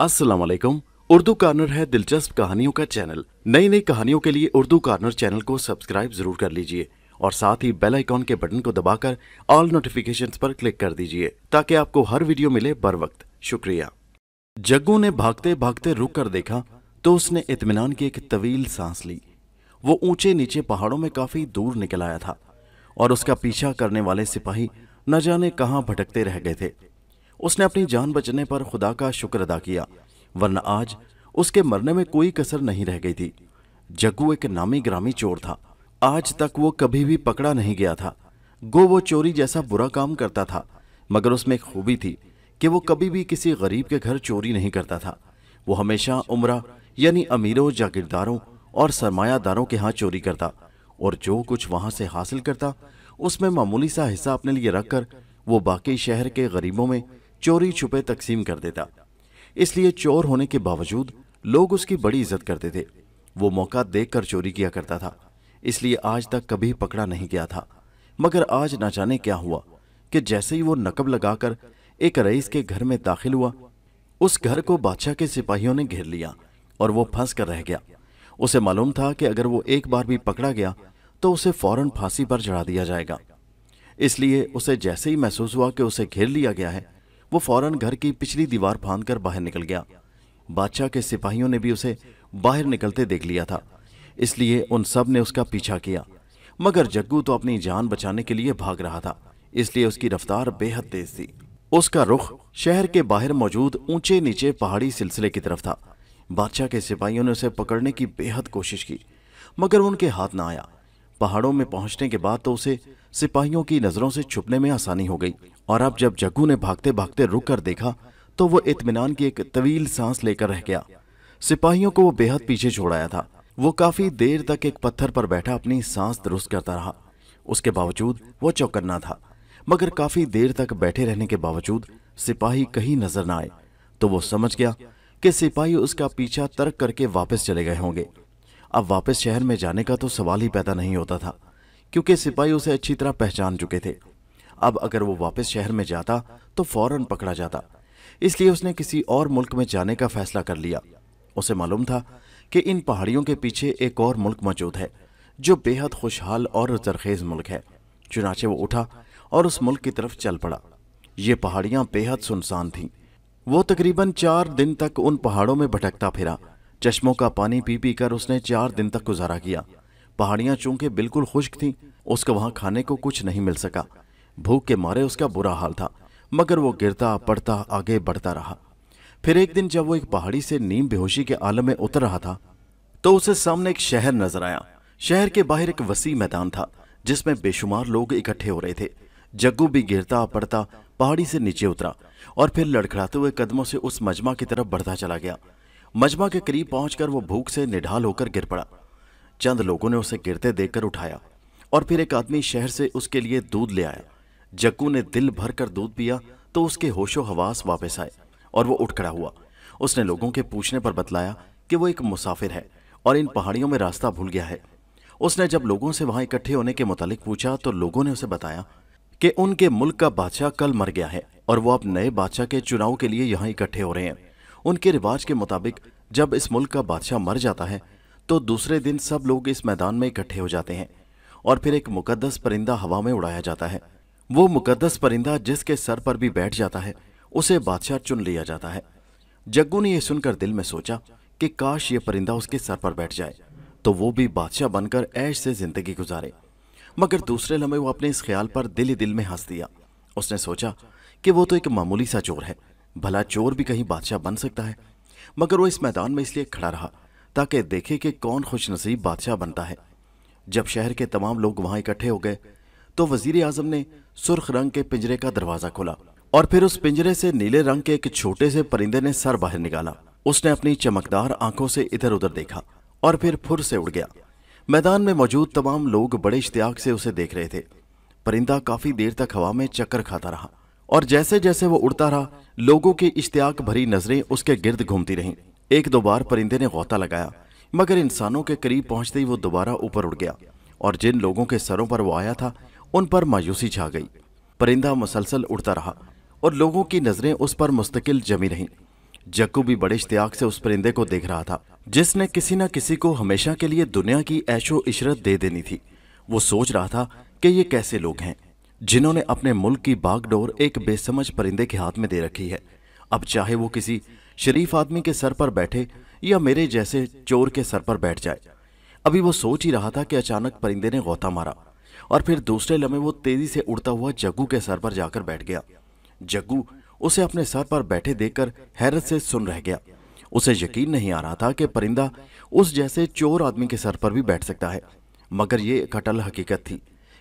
अस्सलाम वालेकुम उर्दू कार्नर है दिलचस्प कहानियों का चैनल। नई नई कहानियों के लिए उर्दू कार्नर चैनल को सब्सक्राइब ज़रूर कर लीजिए और साथ ही बेल आइकॉन के बटन को दबाकर ऑल नोटिफिकेशंस पर क्लिक कर दीजिए ताकि आपको हर वीडियो मिले बर वक्त। शुक्रिया। जग्गू ने भागते भागते रुक कर देखा तो उसने इत्मीनान की एक तवील सांस ली। वो ऊँचे नीचे पहाड़ों में काफ़ी दूर निकल आया था और उसका पीछा करने वाले सिपाही न जाने कहाँ भटकते रह गए थे। उसने अपनी जान बचने पर खुदा का शुक्र अदा किया, वरना आज उसके मरने में कोई कसर नहीं रह गई थी। जग्गू एक नामी ग्रामी चोर था। आज तक वो कभी भी पकड़ा नहीं गया था। गो वो चोरी जैसा बुरा काम करता था, मगर उसमें एक खूबी थी कि वो कभी भी किसी गरीब के घर चोरी नहीं करता था। वो हमेशा उम्र, यानी अमीरों, जागीरदारों और सरमायादारों के यहाँ चोरी करता और जो कुछ वहाँ से हासिल करता, उसमें मामूली सा हिस्सा अपने लिए रखकर वो बाकी शहर के गरीबों में चोरी छुपे तकसीम कर देता। इसलिए चोर होने के बावजूद लोग उसकी बड़ी इज़्ज़त करते थे। वो मौका देखकर चोरी किया करता था। इसलिए आज तक कभी पकड़ा नहीं गया था। मगर आज ना जाने क्या हुआ कि जैसे ही वो नकब लगाकर एक रईस के घर में दाखिल हुआ, उस घर को बादशाह के सिपाहियों ने घेर लिया और वो फंस कर रह गया। उसे मालूम था कि अगर वो एक बार भी पकड़ा गया तो उसे फ़ौरन फांसी पर चढ़ा दिया जाएगा। इसलिए उसे जैसे ही महसूस हुआ कि उसे घेर लिया गया है वो फ़ौरन घर की पिछली दीवार फांद बाहर निकल गया। बादशाह के सिपाहियों ने भी उसे बाहर निकलते देख लिया था, इसलिए उन सबने उसका पीछा किया। मगर जग्गू तो अपनी जान बचाने के लिए भाग रहा था, इसलिए उसकी रफ्तार बेहद तेज थी। उसका रुख शहर के बाहर मौजूद ऊँचे नीचे पहाड़ी सिलसिले की तरफ़ था। बादशाह के सिपाहियों ने उसे पकड़ने की बेहद कोशिश की, मगर उनके हाथ ना आया। पहाड़ों में पहुँचने के बाद तो उसे सिपाहियों की नज़रों से छुपने में आसानी हो गई। और अब जब जग्गू ने भागते भागते रुक कर देखा तो वो इतमान की एक तवील सांस लेकर रह गया। सिपाहियों को वो बेहद पीछे छोड़ाया था। वो काफ़ी देर तक एक पत्थर पर बैठा अपनी सांस दुरुस्त करता रहा। उसके बावजूद वो चौकन्ना था। मगर काफ़ी देर तक बैठे रहने के बावजूद सिपाही कहीं नज़र न आए। तो वो समझ गया कि सिपाही उसका पीछा तर्क करके वापस चले गए होंगे। अब वापस शहर में जाने का तो सवाल ही पैदा नहीं होता था, क्योंकि सिपाही उसे अच्छी तरह पहचान चुके थे। अब अगर वो वापस शहर में जाता तो फ़ौरन पकड़ा जाता। इसलिए उसने किसी और मुल्क में जाने का फैसला कर लिया। उसे मालूम था कि इन पहाड़ियों के पीछे एक और मुल्क मौजूद है, जो बेहद खुशहाल और जरखेज मुल्क है। चुनाचे वो उठा और उस मुल्क की तरफ़ चल पड़ा। ये पहाड़ियाँ बेहद सुनसान थीं। वो तकरीबन चार दिन तक उन पहाड़ों में भटकता फिरा। चश्मों का पानी पी पी कर उसने चार दिन तक गुजारा किया। पहाड़ियाँ चूँकि बिल्कुल खुश्क थीं, उसको वहाँ खाने को कुछ नहीं मिल सका। भूख के मारे उसका बुरा हाल था, मगर वो गिरता, पड़ता, आगे बढ़ता रहा। फिर एक दिन जब वो एक पहाड़ी से नीम बेहोशी के आलम में उतर रहा था तो उसे सामने एक शहर नज़र आया। शहर के बाहर एक वसी मैदान था, जिसमें बेशुमार लोग इकट्ठे हो रहे थे। जग्गू भी गिरता, पड़ता, पहाड़ी से नीचे उतरा, और फिर लड़खड़ाते हुए कदमों से उस मजमा की तरफ़ बढ़ता चला गया। मजमा के करीब पहुंचकर वो भूख से निढाल होकर गिर पड़ा। चंद लोगों ने उसे गिरते देखकर उठाया, और फिर एक आदमी शहर से उसके लिए दूध ले आया। जग्गू ने दिल भर कर दूध पिया तो उसके होशो हवास वापस आए और वो उठ खड़ा हुआ। उसने लोगों के पूछने पर बतलाया कि वो एक मुसाफिर है और इन पहाड़ियों में रास्ता भूल गया है। उसने जब लोगों से वहाँ इकट्ठे होने के मुतालिक पूछा तो लोगों ने उसे बताया कि उनके मुल्क का बादशाह कल मर गया है और वो अब नए बादशाह के चुनाव के लिए यहाँ इकट्ठे हो रहे हैं। उनके रिवाज के मुताबिक जब इस मुल्क का बादशाह मर जाता है तो दूसरे दिन सब लोग इस मैदान में इकट्ठे हो जाते हैं और फिर एक मुकद्दस परिंदा हवा में उड़ाया जाता है। वो मुकद्दस परिंदा जिसके सर पर भी बैठ जाता है, उसे बादशाह चुन लिया जाता है। जग्गू ने यह सुनकर दिल में सोचा कि काश ये परिंदा उसके सर पर बैठ जाए तो वो भी बादशाह बनकर ऐश से ज़िंदगी गुजारे। मगर दूसरे लम्हे वो अपने इस ख्याल पर दिल ही दिल में हंस दिया। उसने सोचा कि वो तो एक मामूली सा चोर है, भला चोर भी कहीं बादशाह बन सकता है। मगर वो इस मैदान में इसलिए खड़ा रहा, ताकि देखे कि कौन खुश नसीब बादशाह बनता है। जब शहर के तमाम लोग वहाँ इकट्ठे हो गए तो वज़ीर आज़म ने सुर्ख रंग के पिंजरे का दरवाज़ा खोला और फिर उस पिंजरे से नीले रंग के एक छोटे से परिंदे ने सर बाहर निकाला। उसने अपनी चमकदार आँखों से इधर उधर देखा और फिर फुर से उड़ गया। मैदान में मौजूद तमाम लोग बड़े इश्तियाक से उसे देख रहे थे। परिंदा काफ़ी देर तक हवा में चक्कर खाता रहा और जैसे जैसे वो उड़ता रहा, लोगों की इश्तियाक भरी नज़रें उसके गिर्द घूमती रहीं। एक दो बार परिंदे ने गौता लगाया, मगर इंसानों के करीब पहुँचते ही वो दोबारा ऊपर उड़ गया और जिन लोगों के सरों पर वो आया था उन पर मायूसी छा गई। परिंदा मुसलसल उड़ता रहा और लोगों की नज़रें उस पर मुस्तकिल जमी रहीं। जक्कू भी बड़े इश्तियाक से उस परिंदे को देख रहा था, जिसने किसी न किसी को हमेशा के लिए दुनिया की ऐशो इशरत दे देनी थी। वो सोच रहा था कि ये कैसे लोग हैं, जिन्होंने अपने मुल्क की बागडोर एक बेसमझ परिंदे के हाथ में दे रखी है। अब चाहे वो किसी शरीफ आदमी के सर पर बैठे या मेरे जैसे चोर के सर पर बैठ जाए। अभी वो सोच ही रहा था कि अचानक परिंदे ने गौता मारा। और फिर दूसरे लम्हे वो तेज़ी से उड़ता हुआ जग्गू के सर पर जाकर बैठ गया। जग्गू उसे अपने सर पर बैठे देखकर हैरत से सुन रह गया। उसे यकीन नहीं आ रहा था कि परिंदा उस जैसे चोर आदमी के सर पर भी बैठ सकता है, मगर ये कटल हकीकत थी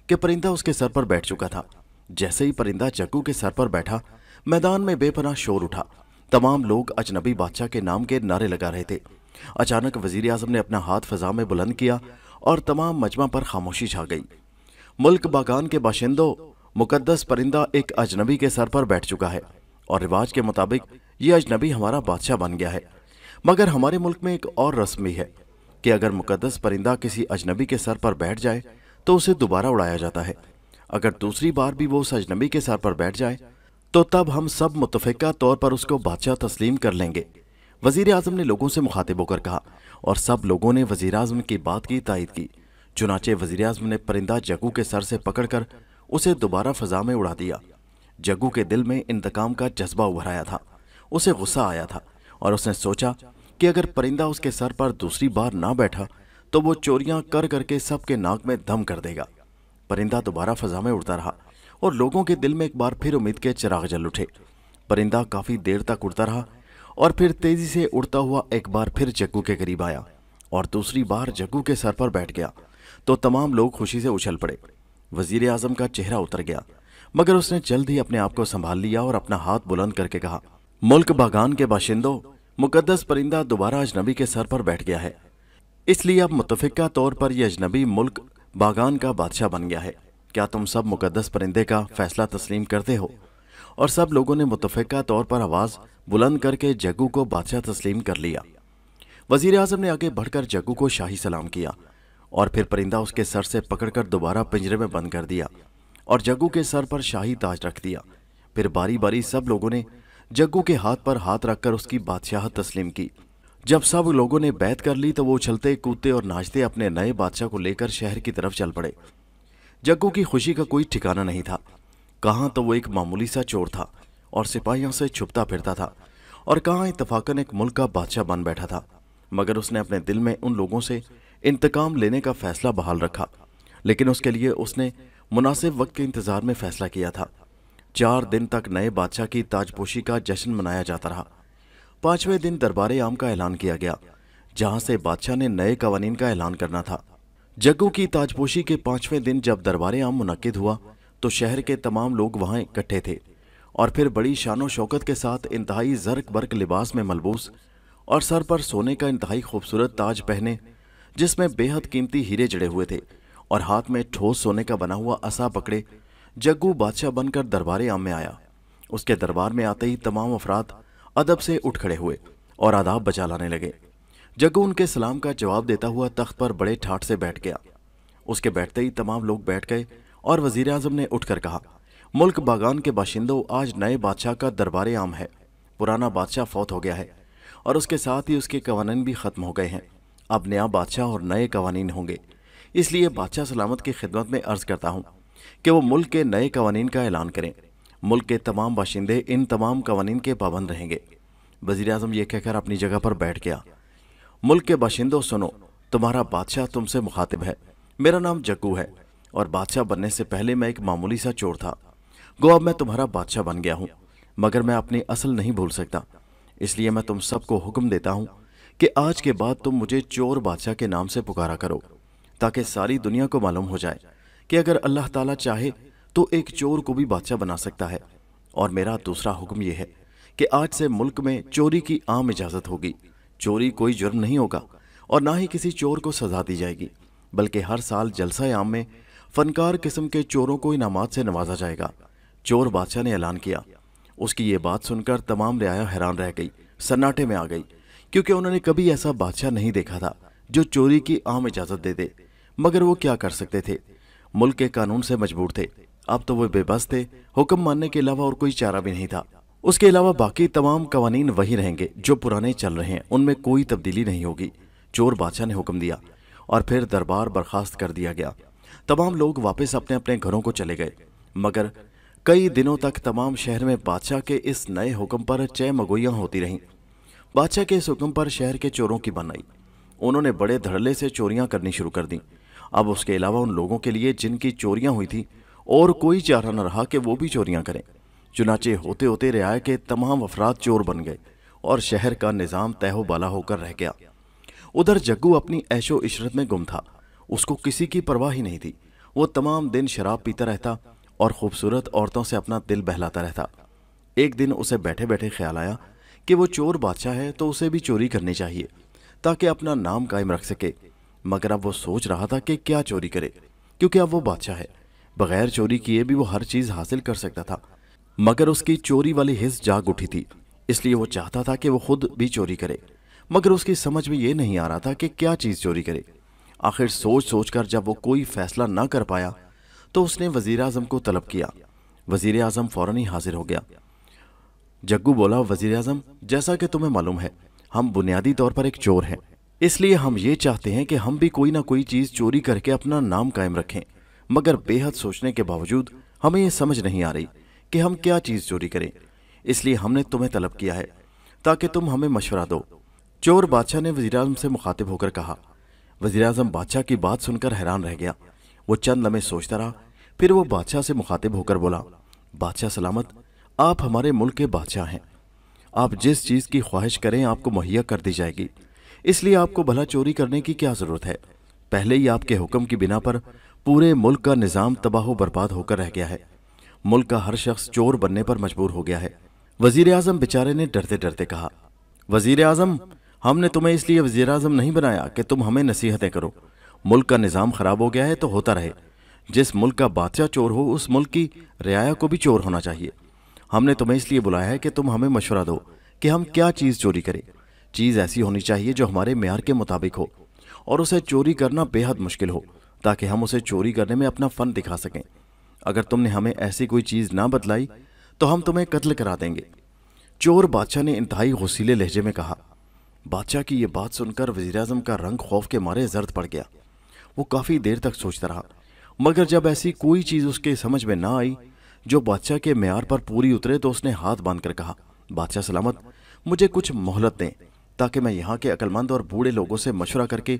कि परिंदा उसके सर पर बैठ चुका था। जैसे ही परिंदा जग्गू के सर पर बैठा, मैदान में बेपनाह शोर उठा। तमाम लोग अजनबी बादशाह के नाम के नारे लगा रहे थे। अचानक वज़ीर आज़म ने अपना हाथ फजा में बुलंद किया और तमाम मजमा पर खामोशी छा गई। मुल्क बागान के बाशिंदों, मुकद्दस परिंदा एक अजनबी के सर पर बैठ चुका है और रिवाज के मुताबिक ये अजनबी हमारा बादशाह बन गया है। मगर हमारे मुल्क में एक और रस्म भी है कि अगर मुकद्दस परिंदा किसी अजनबी के सर पर बैठ जाए तो उसे दोबारा उड़ाया जाता है। अगर दूसरी बार भी वो उस अजनबी के सर पर बैठ जाए तो तब हम सब मुतफ़ा तौर पर उसको बादशाह तस्लीम कर लेंगे। वज़ीर आज़म ने लोगों से मुखातिब होकर कहा और सब लोगों ने वज़ीर आज़म की बात की, तायद की। चुनाचे वज़ीर अजम ने परिंदा जग्गू के सर से पकड़कर उसे दोबारा फजा में उड़ा दिया। जग्गू के दिल में इंतकाम का जज्बा उभराया था। उसे गुस्सा आया था और उसने सोचा कि अगर परिंदा उसके सर पर दूसरी बार ना बैठा तो वो चोरियाँ कर करके सबके नाक में दम कर देगा। परिंदा दोबारा फजा में उड़ता रहा और लोगों के दिल में एक बार फिर उम्मीद के चिराग जल उठे। परिंदा काफ़ी देर तक उड़ता रहा और फिर तेज़ी से उड़ता हुआ एक बार फिर जग्गू के करीब आया और दूसरी बार जग्गू के सर पर बैठ गया। तो तमाम लोग खुशी से उछल पड़े। वज़ीर आज़म का चेहरा उतर गया, मगर उसने जल्द ही अपने आप को संभाल लिया और अपना हाथ बुलंद करके कहा, मुल्क बागान के बाशिंदों मुकदस परिंदा दोबारा अजनबी के सर पर बैठ गया है। इसलिए अब मुतफ़ा तौर पर यह अजनबी मुल्क बागान का बादशाह बन गया है। क्या तुम सब मुकदस परिंदे का फैसला तस्लीम करते हो? और सब लोगों ने मुतफ़ा तौर पर आवाज़ बुलंद करके जग्गू को बादशाह तस्लीम कर लिया। वज़ीर आज़म ने आगे बढ़कर जग्गू को शाही सलाम किया। और फिर परिंदा उसके सर से पकड़कर दोबारा पिंजरे में बंद कर दिया और जग्गू के सर पर शाही ताज रख दिया। फिर बारी बारी सब लोगों ने जग्गू के हाथ पर हाथ रखकर उसकी बादशाह तस्लीम की। जब सब लोगों ने बैत कर ली तो वो उछलते कूदते और नाचते अपने नए बादशाह को लेकर शहर की तरफ़ चल पड़े। जग्गू की खुशी का कोई ठिकाना नहीं था। कहाँ तो वो एक मामूली सा चोर था और सिपाहियों से छुपता फिरता था और कहाँ इतफाकन एक मुल्क का बादशाह बन बैठा था। मगर उसने अपने दिल में उन लोगों से इंतकाम लेने का फैसला बहाल रखा, लेकिन उसके लिए उसने मुनासिब वक्त के इंतज़ार में फैसला किया था। चार दिन तक नए बादशाह की ताजपोशी का जश्न मनाया जाता रहा। पाँचवें दिन दरबार आम का ऐलान किया गया, जहाँ से बादशाह ने नए कवानीन का ऐलान करना था। जग्गू की ताजपोशी के पाँचवें दिन जब दरबार आम मुनद हुआ तो शहर के तमाम लोग वहाँ इकट्ठे थे, और फिर बड़ी शानो शौकत के साथ इंतहाई जर्क बर्क लिबास में मलबूस और सर पर सोने का इंतहाई खूबसूरत ताज पहने जिसमें बेहद कीमती हीरे जड़े हुए थे और हाथ में ठोस सोने का बना हुआ असा पकड़े, जग्गू बादशाह बनकर दरबार आम में आया। उसके दरबार में आते ही तमाम अफराद अदब से उठ खड़े हुए और आदाब बचा लाने लगे। जग्गू उनके सलाम का जवाब देता हुआ तख्त पर बड़े ठाठ से बैठ गया। उसके बैठते ही तमाम लोग बैठ गए और वज़ीर आज़म ने उठकर कहा, मुल्क बागान के बाशिंदों, आज नए बादशाह का दरबार आम है। पुराना बादशाह फौत हो गया है और उसके साथ ही उसके कवानीन भी ख़त्म हो गए हैं। अब नया बादशाह और नए कवानीन होंगे। इसलिए बादशाह सलामत की खिदमत में अर्ज़ करता हूँ कि वो मुल्क के नए कवानीन का ऐलान करें। मुल्क के तमाम बाशिंदे इन तमाम कवानीन के पाबंद रहेंगे। वज़ीर अजम ये कहकर अपनी जगह पर बैठ गया। मुल्क के बाशिंदों, सुनो, तुम्हारा बादशाह तुमसे मुखातिब है। मेरा नाम जग्गू है और बादशाह बनने से पहले मैं एक मामूली सा चोर था। गो, अब मैं तुम्हारा बादशाह बन गया हूँ, मगर मैं अपनी असल नहीं भूल सकता। इसलिए मैं तुम सबको हुक्म देता हूँ कि आज के बाद तुम मुझे चोर बादशाह के नाम से पुकारा करो, ताकि सारी दुनिया को मालूम हो जाए कि अगर अल्लाह ताला चाहे तो एक चोर को भी बादशाह बना सकता है। और मेरा दूसरा हुक्म यह है कि आज से मुल्क में चोरी की आम इजाज़त होगी। चोरी कोई जुर्म नहीं होगा, और ना ही किसी चोर को सजा दी जाएगी, बल्कि हर साल जलसा आम में फनकार किस्म के चोरों को इनामात से नवाजा जाएगा। चोर बादशाह ने ऐलान किया। उसकी ये बात सुनकर तमाम रियाया हैरान रह गई, सन्नाटे में आ गई। क्योंकि उन्होंने कभी ऐसा बादशाह नहीं देखा था जो चोरी की आम इजाज़त दे दे। मगर वो क्या कर सकते थे? मुल्क के कानून से मजबूर थे। अब तो वो बेबस थे। हुक्म मानने के अलावा और कोई चारा भी नहीं था। उसके अलावा बाकी तमाम कवानीन वही रहेंगे जो पुराने चल रहे हैं। उनमें कोई तब्दीली नहीं होगी। चोर बादशाह ने हुक्म दिया और फिर दरबार बर्खास्त कर दिया गया। तमाम लोग वापस अपने अपने घरों को चले गए। मगर कई दिनों तक तमाम शहर में बादशाह के इस नए हुक्म पर चय मगोइयाँ होती रहीं। बादशाह के इस हुक्म पर शहर के चोरों की बन आई। उन्होंने बड़े धड़ल्ले से चोरियाँ करनी शुरू कर दी। अब उसके अलावा उन लोगों के लिए जिनकी चोरियाँ हुई थी, और कोई चारा न रहा कि वो भी चोरियाँ करें। चुनाचे होते होते रियाय के तमाम अफराद चोर बन गए, और शहर का निज़ाम तहो बाला होकर रह गया। उधर जग्गू अपनी ऐशो इशरत में गुम था। उसको किसी की परवाह ही नहीं थी। वो तमाम दिन शराब पीता रहता, और खूबसूरत औरतों से अपना दिल बहलाता रहता। एक दिन उसे बैठे बैठे ख्याल आया कि वो चोर बादशाह है तो उसे भी चोरी करनी चाहिए, ताकि अपना नाम कायम रख सके। मगर अब वो सोच रहा था कि क्या चोरी करे, क्योंकि अब वो बादशाह है। बगैर चोरी किए भी वो हर चीज़ हासिल कर सकता था। मगर उसकी चोरी वाली हिस्स जाग उठी थी, इसलिए वो चाहता था कि वो खुद भी चोरी करे। मगर उसकी समझ में ये नहीं आ रहा था कि क्या चीज़ चोरी करे। आखिर सोच सोच कर जब वो कोई फैसला ना कर पाया तो उसने वज़ीर अजम को तलब किया। वज़ीर अजम फ़ौरन ही हाजिर हो गया। जग्गू बोला वज़ीर अजम जैसा कि तुम्हें मालूम है, हम बुनियादी तौर पर एक चोर हैं। इसलिए हम ये चाहते हैं कि हम भी कोई ना कोई चीज़ चोरी करके अपना नाम कायम रखें। मगर बेहद सोचने के बावजूद हमें ये समझ नहीं आ रही कि हम क्या चीज़ चोरी करें। इसलिए हमने तुम्हें तलब किया है, ताकि तुम हमें मशवरा दो। चोर बादशाह ने वजी अजम से मुखातिब होकर कहा। वजी अजम बादशाह की बात सुनकर हैरान रह गया। वो चंद लम्हे सोचता रहा, फिर वो बादशाह से मुखातिब होकर बोला, बादशाह सलामत आप हमारे मुल्क के बादशाह हैं। आप जिस चीज़ की ख्वाहिश करें, आपको मुहैया कर दी जाएगी। इसलिए आपको भला चोरी करने की क्या ज़रूरत है? पहले ही आपके हुक्म की बिना पर पूरे मुल्क का निज़ाम तबाह बर्बाद होकर रह गया है। मुल्क का हर शख्स चोर बनने पर मजबूर हो गया है। वज़ीर आज़म बेचारे ने डरते डरते कहा वज़ीर आज़म हमने तुम्हें इसलिए वज़ीर आज़म नहीं बनाया कि तुम हमें नसीहतें करो। मुल्क का निज़ाम खराब हो गया है तो होता रहे। जिस मुल्क का बादशाह चोर हो, उस मुल्क की रियाया को भी चोर होना चाहिए। हमने तुम्हें इसलिए बुलाया है कि तुम हमें मशवरा दो कि हम क्या चीज़ चोरी करें। चीज़ ऐसी होनी चाहिए जो हमारे म्यार के मुताबिक हो और उसे चोरी करना बेहद मुश्किल हो, ताकि हम उसे चोरी करने में अपना फ़न दिखा सकें। अगर तुमने हमें ऐसी कोई चीज़ ना बतलाई तो हम तुम्हें कत्ल करा देंगे। चोर बादशाह ने इंतहाई गसीले लहजे में कहा, बादशाह की यह बात सुनकर वज़ीर अजम का रंग खौफ के मारे जर्द पड़ गया। वो काफ़ी देर तक सोचता रहा, मगर जब ऐसी कोई चीज़ उसके समझ में ना आई जो बादशाह के म्यार पर पूरी उतरे तो उसने हाथ बांधकर कहा, बादशाह सलामत, मुझे कुछ मोहलत दें, ताकि मैं यहाँ के अक्लमंद और बूढ़े लोगों से मशवरा करके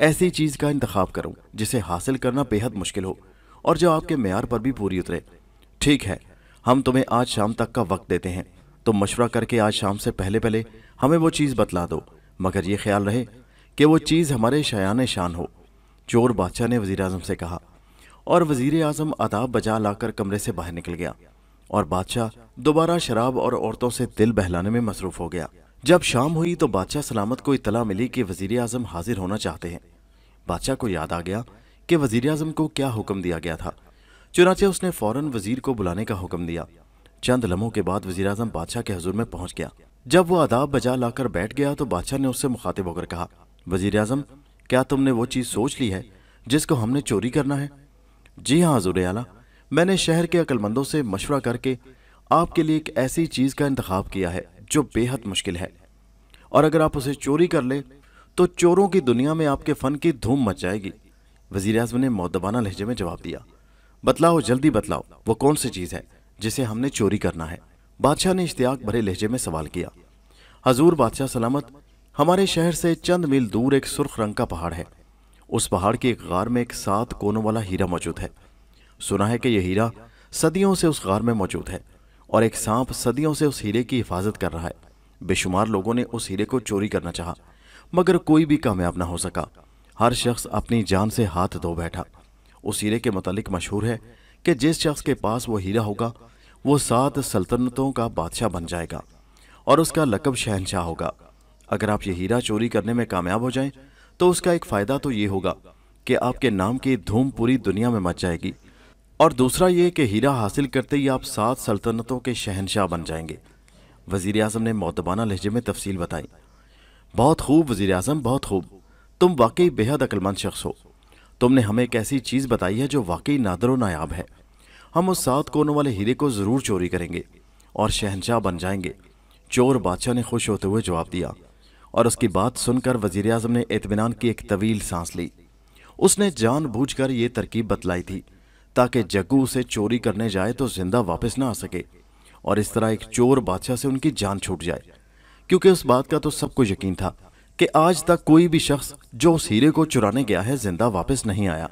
ऐसी चीज़ का इंतखब करूँ, जिसे हासिल करना बेहद मुश्किल हो, और जो आपके मैार पर भी पूरी उतरे। ठीक है, हम तुम्हें आज शाम तक का वक्त देते हैं तुम मशवरा करके आज शाम से पहले पहले हमें वो चीज़ बतला दो, मगर ये ख्याल रहे कि वो चीज़ हमारे शयान शान हो, चोर बादशाह ने वज़ीर अजम से कहा। और वज़ीर अजम आदाब बजा लाकर कमरे से बाहर निकल गया और बादशाह दोबारा शराब और औरतों से दिल बहलाने में मसरूफ हो गया। जब शाम हुई तो बादशाह सलामत को इतला मिली कि वज़ीर अजम हाजिर होना चाहते हैं। बादशाह को याद आ गया कि वज़ीर अजम को क्या हुक्म दिया गया था। चुनाचे उसने फ़ौरन वज़ीर को बुलाने का हुक्म दिया। चंद लम्हों के बाद वज़ीर अजम बादशाह के हजूर में पहुँच गया। जब वो आदाब बजा लाकर बैठ गया तो बादशाह ने उससे मुखातिब होकर कहा वज़ीर अजम क्या तुमने वो चीज़ सोच ली है जिसको हमने चोरी करना है? जी हाँ हजूर आला मैंने शहर के अक्लमंदों से मशवरा करके आपके लिए एक ऐसी चीज़ का इंतखब किया है, जो बेहद मुश्किल है। और अगर आप उसे चोरी कर ले तो चोरों की दुनिया में आपके फ़न की धूम मच जाएगी। वज़ीर अजम ने मौदबाना लहजे में जवाब दिया, बतलाओ, जल्दी बतलाओ, वो कौन सी चीज़ है, जिसे हमने चोरी करना है? बादशाह ने इश्तियाक भरे लहजे में सवाल किया, हजूर बादशाह सलामत, हमारे शहर से चंद मील दूर एक सुर्ख रंग का पहाड़ है उस पहाड़ की एक गार में एक सात कोनों वाला हीरा मौजूद है। सुना है कि यह हीरा सदियों से उस गार में मौजूद है और एक सांप सदियों से उस हीरे की हिफाजत कर रहा है। बेशुमार लोगों ने उस हीरे को चोरी करना चाहा, मगर कोई भी कामयाब ना हो सका। हर शख्स अपनी जान से हाथ धो बैठा। उस हीरे के मतलब मशहूर है कि जिस शख्स के पास वो हीरा होगा, वो सात सल्तनतों का बादशाह बन जाएगा और उसका लकब शहनशाह होगा। अगर आप ये हीरा चोरी करने में कामयाब हो जाएँ तो उसका एक फ़ायदा तो ये होगा कि आपके नाम की धूम पूरी दुनिया में मच जाएगी। और दूसरा ये कि हीरा हासिल करते ही आप सात सल्तनतों के शहनशाह बन जाएँगे। वज़ीर अजम ने मोतबाना लहजे में तफसील बताई। बहुत खूब वज़ीर अजम बहुत खूब। तुम वाकई बेहद अक्लमंद शख्स हो। तुमने हमें एक ऐसी चीज़ बताई है जो वाकई नादर नायाब है। हम उस सात कोनों वाले हीरे को ज़रूर चोरी करेंगे और शहनशाह बन जाएँगे। चोर बादशाह ने खुश होते हुए जवाब दिया और उसकी बात सुनकर वज़ीर अजम ने इतमान की एक तवील सांस ली। उसने जानबूझकर ये तरकीब बतलाई थी, ताकि जग्गू उसे चोरी करने जाए तो ज़िंदा वापस ना आ सके और इस तरह एक चोर बादशाह से उनकी जान छूट जाए। क्योंकि उस बात का तो सबको यकीन था कि आज तक कोई भी शख्स जो उस हीरे को चुराने गया है ज़िंदा वापस नहीं आया।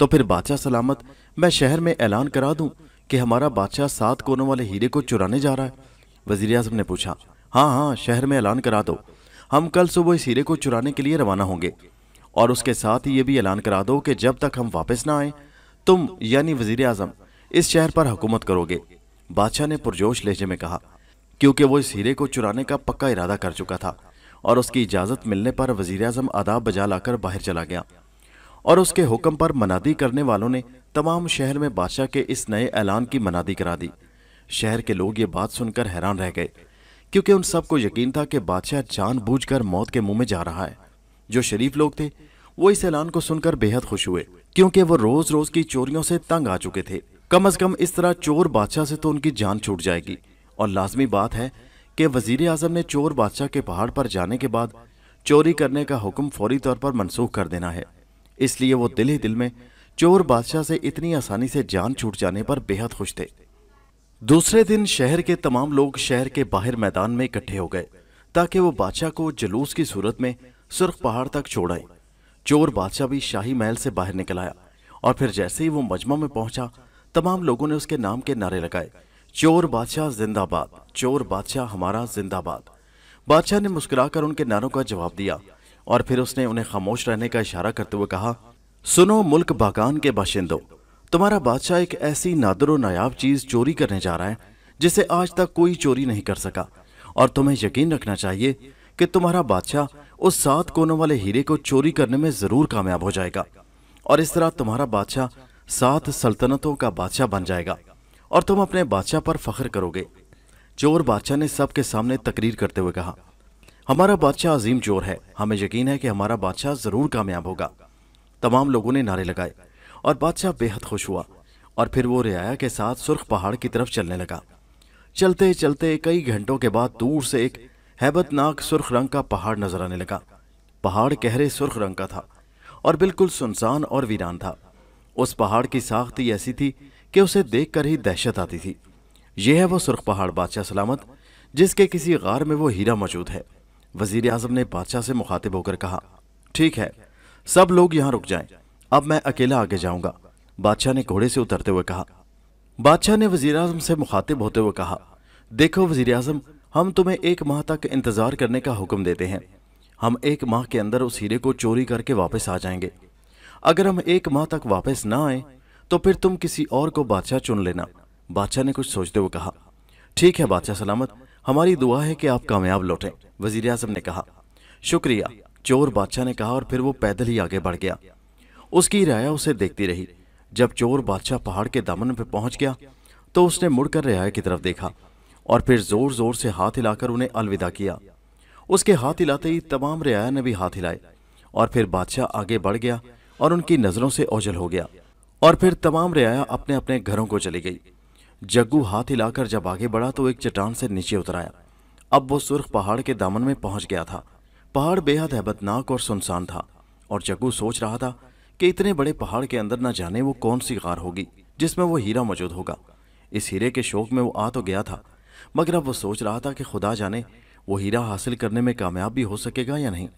तो फिर बादशाह सलामत, मैं शहर में ऐलान करा दूँ कि हमारा बादशाह सात कोनों वाले हीरे को चुराने जा रहा है? वज़ीर अजम ने पूछा हाँ हाँ शहर में ऐलान करा दो। हम कल सुबह इस हीरे को चुराने के लिए रवाना होंगे। और उसके साथ ही ये भी ऐलान करा दो कि जब तक हम वापस ना आए, तुम, यानी वज़ीर आज़म इस शहर पर हुकूमत करोगे, बादशाह ने पुरजोश लहजे में कहा, क्योंकि वो इस हीरे को चुराने का पक्का इरादा कर चुका था, और उसकी इजाज़त मिलने पर वज़ीर अजम आदाब बजा लाकर बाहर चला गया। और उसके हुक्म पर मनादी करने वालों ने तमाम शहर में बादशाह के इस नए ऐलान की मनादी करा दी। शहर के लोग ये बात सुनकर हैरान रह गए। क्योंकि उन सबको यकीन था कि बादशाह जानबूझकर मौत के मुँह में जा रहा है। जो शरीफ लोग थे, वो इस ऐलान को सुनकर बेहद खुश हुए, क्योंकि वो रोज रोज की चोरियों से तंग आ चुके थे। कम अज कम इस तरह चोर बादशाह से तो उनकी जान छूट जाएगी। और लाजमी बात है कि वज़ीर आज़म ने चोर बादशाह के पहाड़ पर जाने के बाद चोरी करने का हुक्म फौरी तौर पर मनसूख कर देना है। इसलिए वो दिल ही दिल में चोर बादशाह से इतनी आसानी से जान छूट जाने पर बेहद खुश थे। दूसरे दिन शहर के तमाम लोग शहर के बाहर मैदान में इकट्ठे हो गए, ताकि वो बादशाह को जलूस की सूरत में सुर्ख पहाड़ तक छोड़ाए चोर बादशाह भी शाही महल से बाहर निकल आया और फिर जैसे ही वो मजमा में पहुँचा, तमाम लोगों ने उसके नाम के नारे लगाए। चोर बादशाह जिंदाबाद, चोर बादशाह हमारा जिंदाबाद। बादशाह ने मुस्कुराकर उनके नारों का जवाब दिया और फिर उसने उन्हें खामोश रहने का इशारा करते हुए कहा, सुनो मुल्क बागान के बाशिंदों तुम्हारा बादशाह एक ऐसी नादर नायाब चीज़ चोरी करने जा रहा है, जिसे आज तक कोई चोरी नहीं कर सका। और तुम्हें यकीन रखना चाहिए कि तुम्हारा बादशाह उस सात कोनों वाले हीरे को चोरी करने में ज़रूर कामयाब हो जाएगा। और इस तरह तुम्हारा बादशाह सात सल्तनतों का बादशाह बन जाएगा, और तुम अपने बादशाह पर फख्र करोगे चोर बादशाह ने सबके सामने तकरीर करते हुए कहा। हमारा बादशाह अजीम चोर है। हमें यकीन है कि हमारा बादशाह ज़रूर कामयाब होगा। तमाम लोगों ने नारे लगाए। और बादशाह बेहद खुश हुआ और फिर वो रियाया के साथ सुर्ख पहाड़ की तरफ़ चलने लगा। चलते चलते कई घंटों के बाद दूर से एक हैबतनाक सुर्ख रंग का पहाड़ नज़र आने लगा। पहाड़ गहरे सुर्ख रंग का था और बिल्कुल सुनसान और वीरान था। उस पहाड़ की साख्त ही ऐसी थी कि उसे देखकर ही दहशत आती थी। यह है वो सुर्ख पहाड़ बादशाह सलामत, जिसके किसी गार में वो हीरा मौजूद है। वज़ीर आज़म ने बादशाह से मुखातिब होकर कहा, ठीक है, सब लोग यहाँ रुक जाएँ। अब मैं अकेला आगे जाऊँगा, बादशाह ने घोड़े से उतरते हुए कहा। बादशाह ने वज़ीर आज़म से मुखातिब होते हुए कहा, देखो वज़ीर आज़म हम तुम्हें एक माह तक इंतज़ार करने का हुक्म देते हैं। हम एक माह के अंदर उस हीरे को चोरी करके वापस आ जाएँगे। अगर हम एक माह तक वापस ना आए तो फिर तुम किसी और को बादशाह चुन लेना। बादशाह ने कुछ सोचते हुए कहा, ठीक है बादशाह सलामत, हमारी दुआ है कि आप कामयाब लौटें। वज़ीर आज़म ने कहा, शुक्रिया। चोर बादशाह ने कहा और फिर वो पैदल ही आगे बढ़ गया। उसकी राया उसे देखती रही। जब चोर बादशाह पहाड़ के दामन पर पहुँच गया तो उसने मुड़कर रियाया की तरफ़ देखा और फिर ज़ोर ज़ोर से हाथ हिलाकर उन्हें अलविदा किया। उसके हाथ हिलाते ही तमाम रियाया ने भी हाथ हिलाए और फिर बादशाह आगे बढ़ गया और उनकी नज़रों से ओझल हो गया और फिर तमाम रियाया अपने अपने घरों को चली गई। जग्गू हाथ हिलाकर जब आगे बढ़ा तो एक चट्टान से नीचे उतर आया। अब वो सुर्ख पहाड़ के दामन में पहुँच गया था। पहाड़ बेहद हैबतनाक और सुनसान था और जग्गू सोच रहा था कि इतने बड़े पहाड़ के अंदर न जाने वो कौन सी गार होगी, जिसमें वो हीरा मौजूद होगा। इस हीरे के शौक में वो आ तो गया था, मगर अब वो सोच रहा था कि खुदा जाने वो हीरा हासिल करने में कामयाब भी हो सकेगा या नहीं।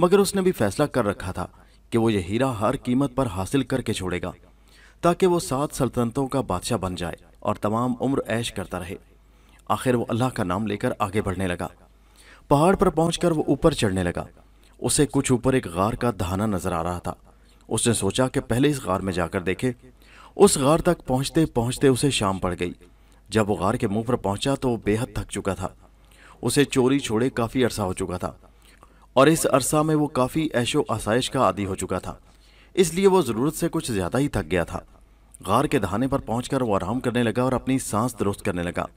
मगर उसने भी फैसला कर रखा था कि वो ये हीरा हर कीमत पर हासिल करके छोड़ेगा, ताकि वो सात सल्तनतों का बादशाह बन जाए और तमाम उम्र ऐश करता रहे। आखिर वो अल्लाह का नाम लेकर आगे बढ़ने लगा। पहाड़ पर पहुंचकर वो ऊपर चढ़ने लगा। उसे कुछ ऊपर एक गार का दहाना नज़र आ रहा था। उसने सोचा कि पहले इस गार में जाकर देखे। उस गार तक पहुँचते पहुँचते उसे शाम पड़ गई। जब वो गार के मुँह पर पहुँचा तो वो बेहद थक चुका था। उसे चोरी छोड़े काफ़ी अरसा हो चुका था। और इस अरसा में वो काफ़ी ऐशो आसाइश का आदि हो चुका था। इसलिए वो ज़रूरत से कुछ ज़्यादा ही थक गया था। गार के दहाने पर पहुंचकर वो आराम करने लगा और अपनी सांस दुरुस्त करने लगा।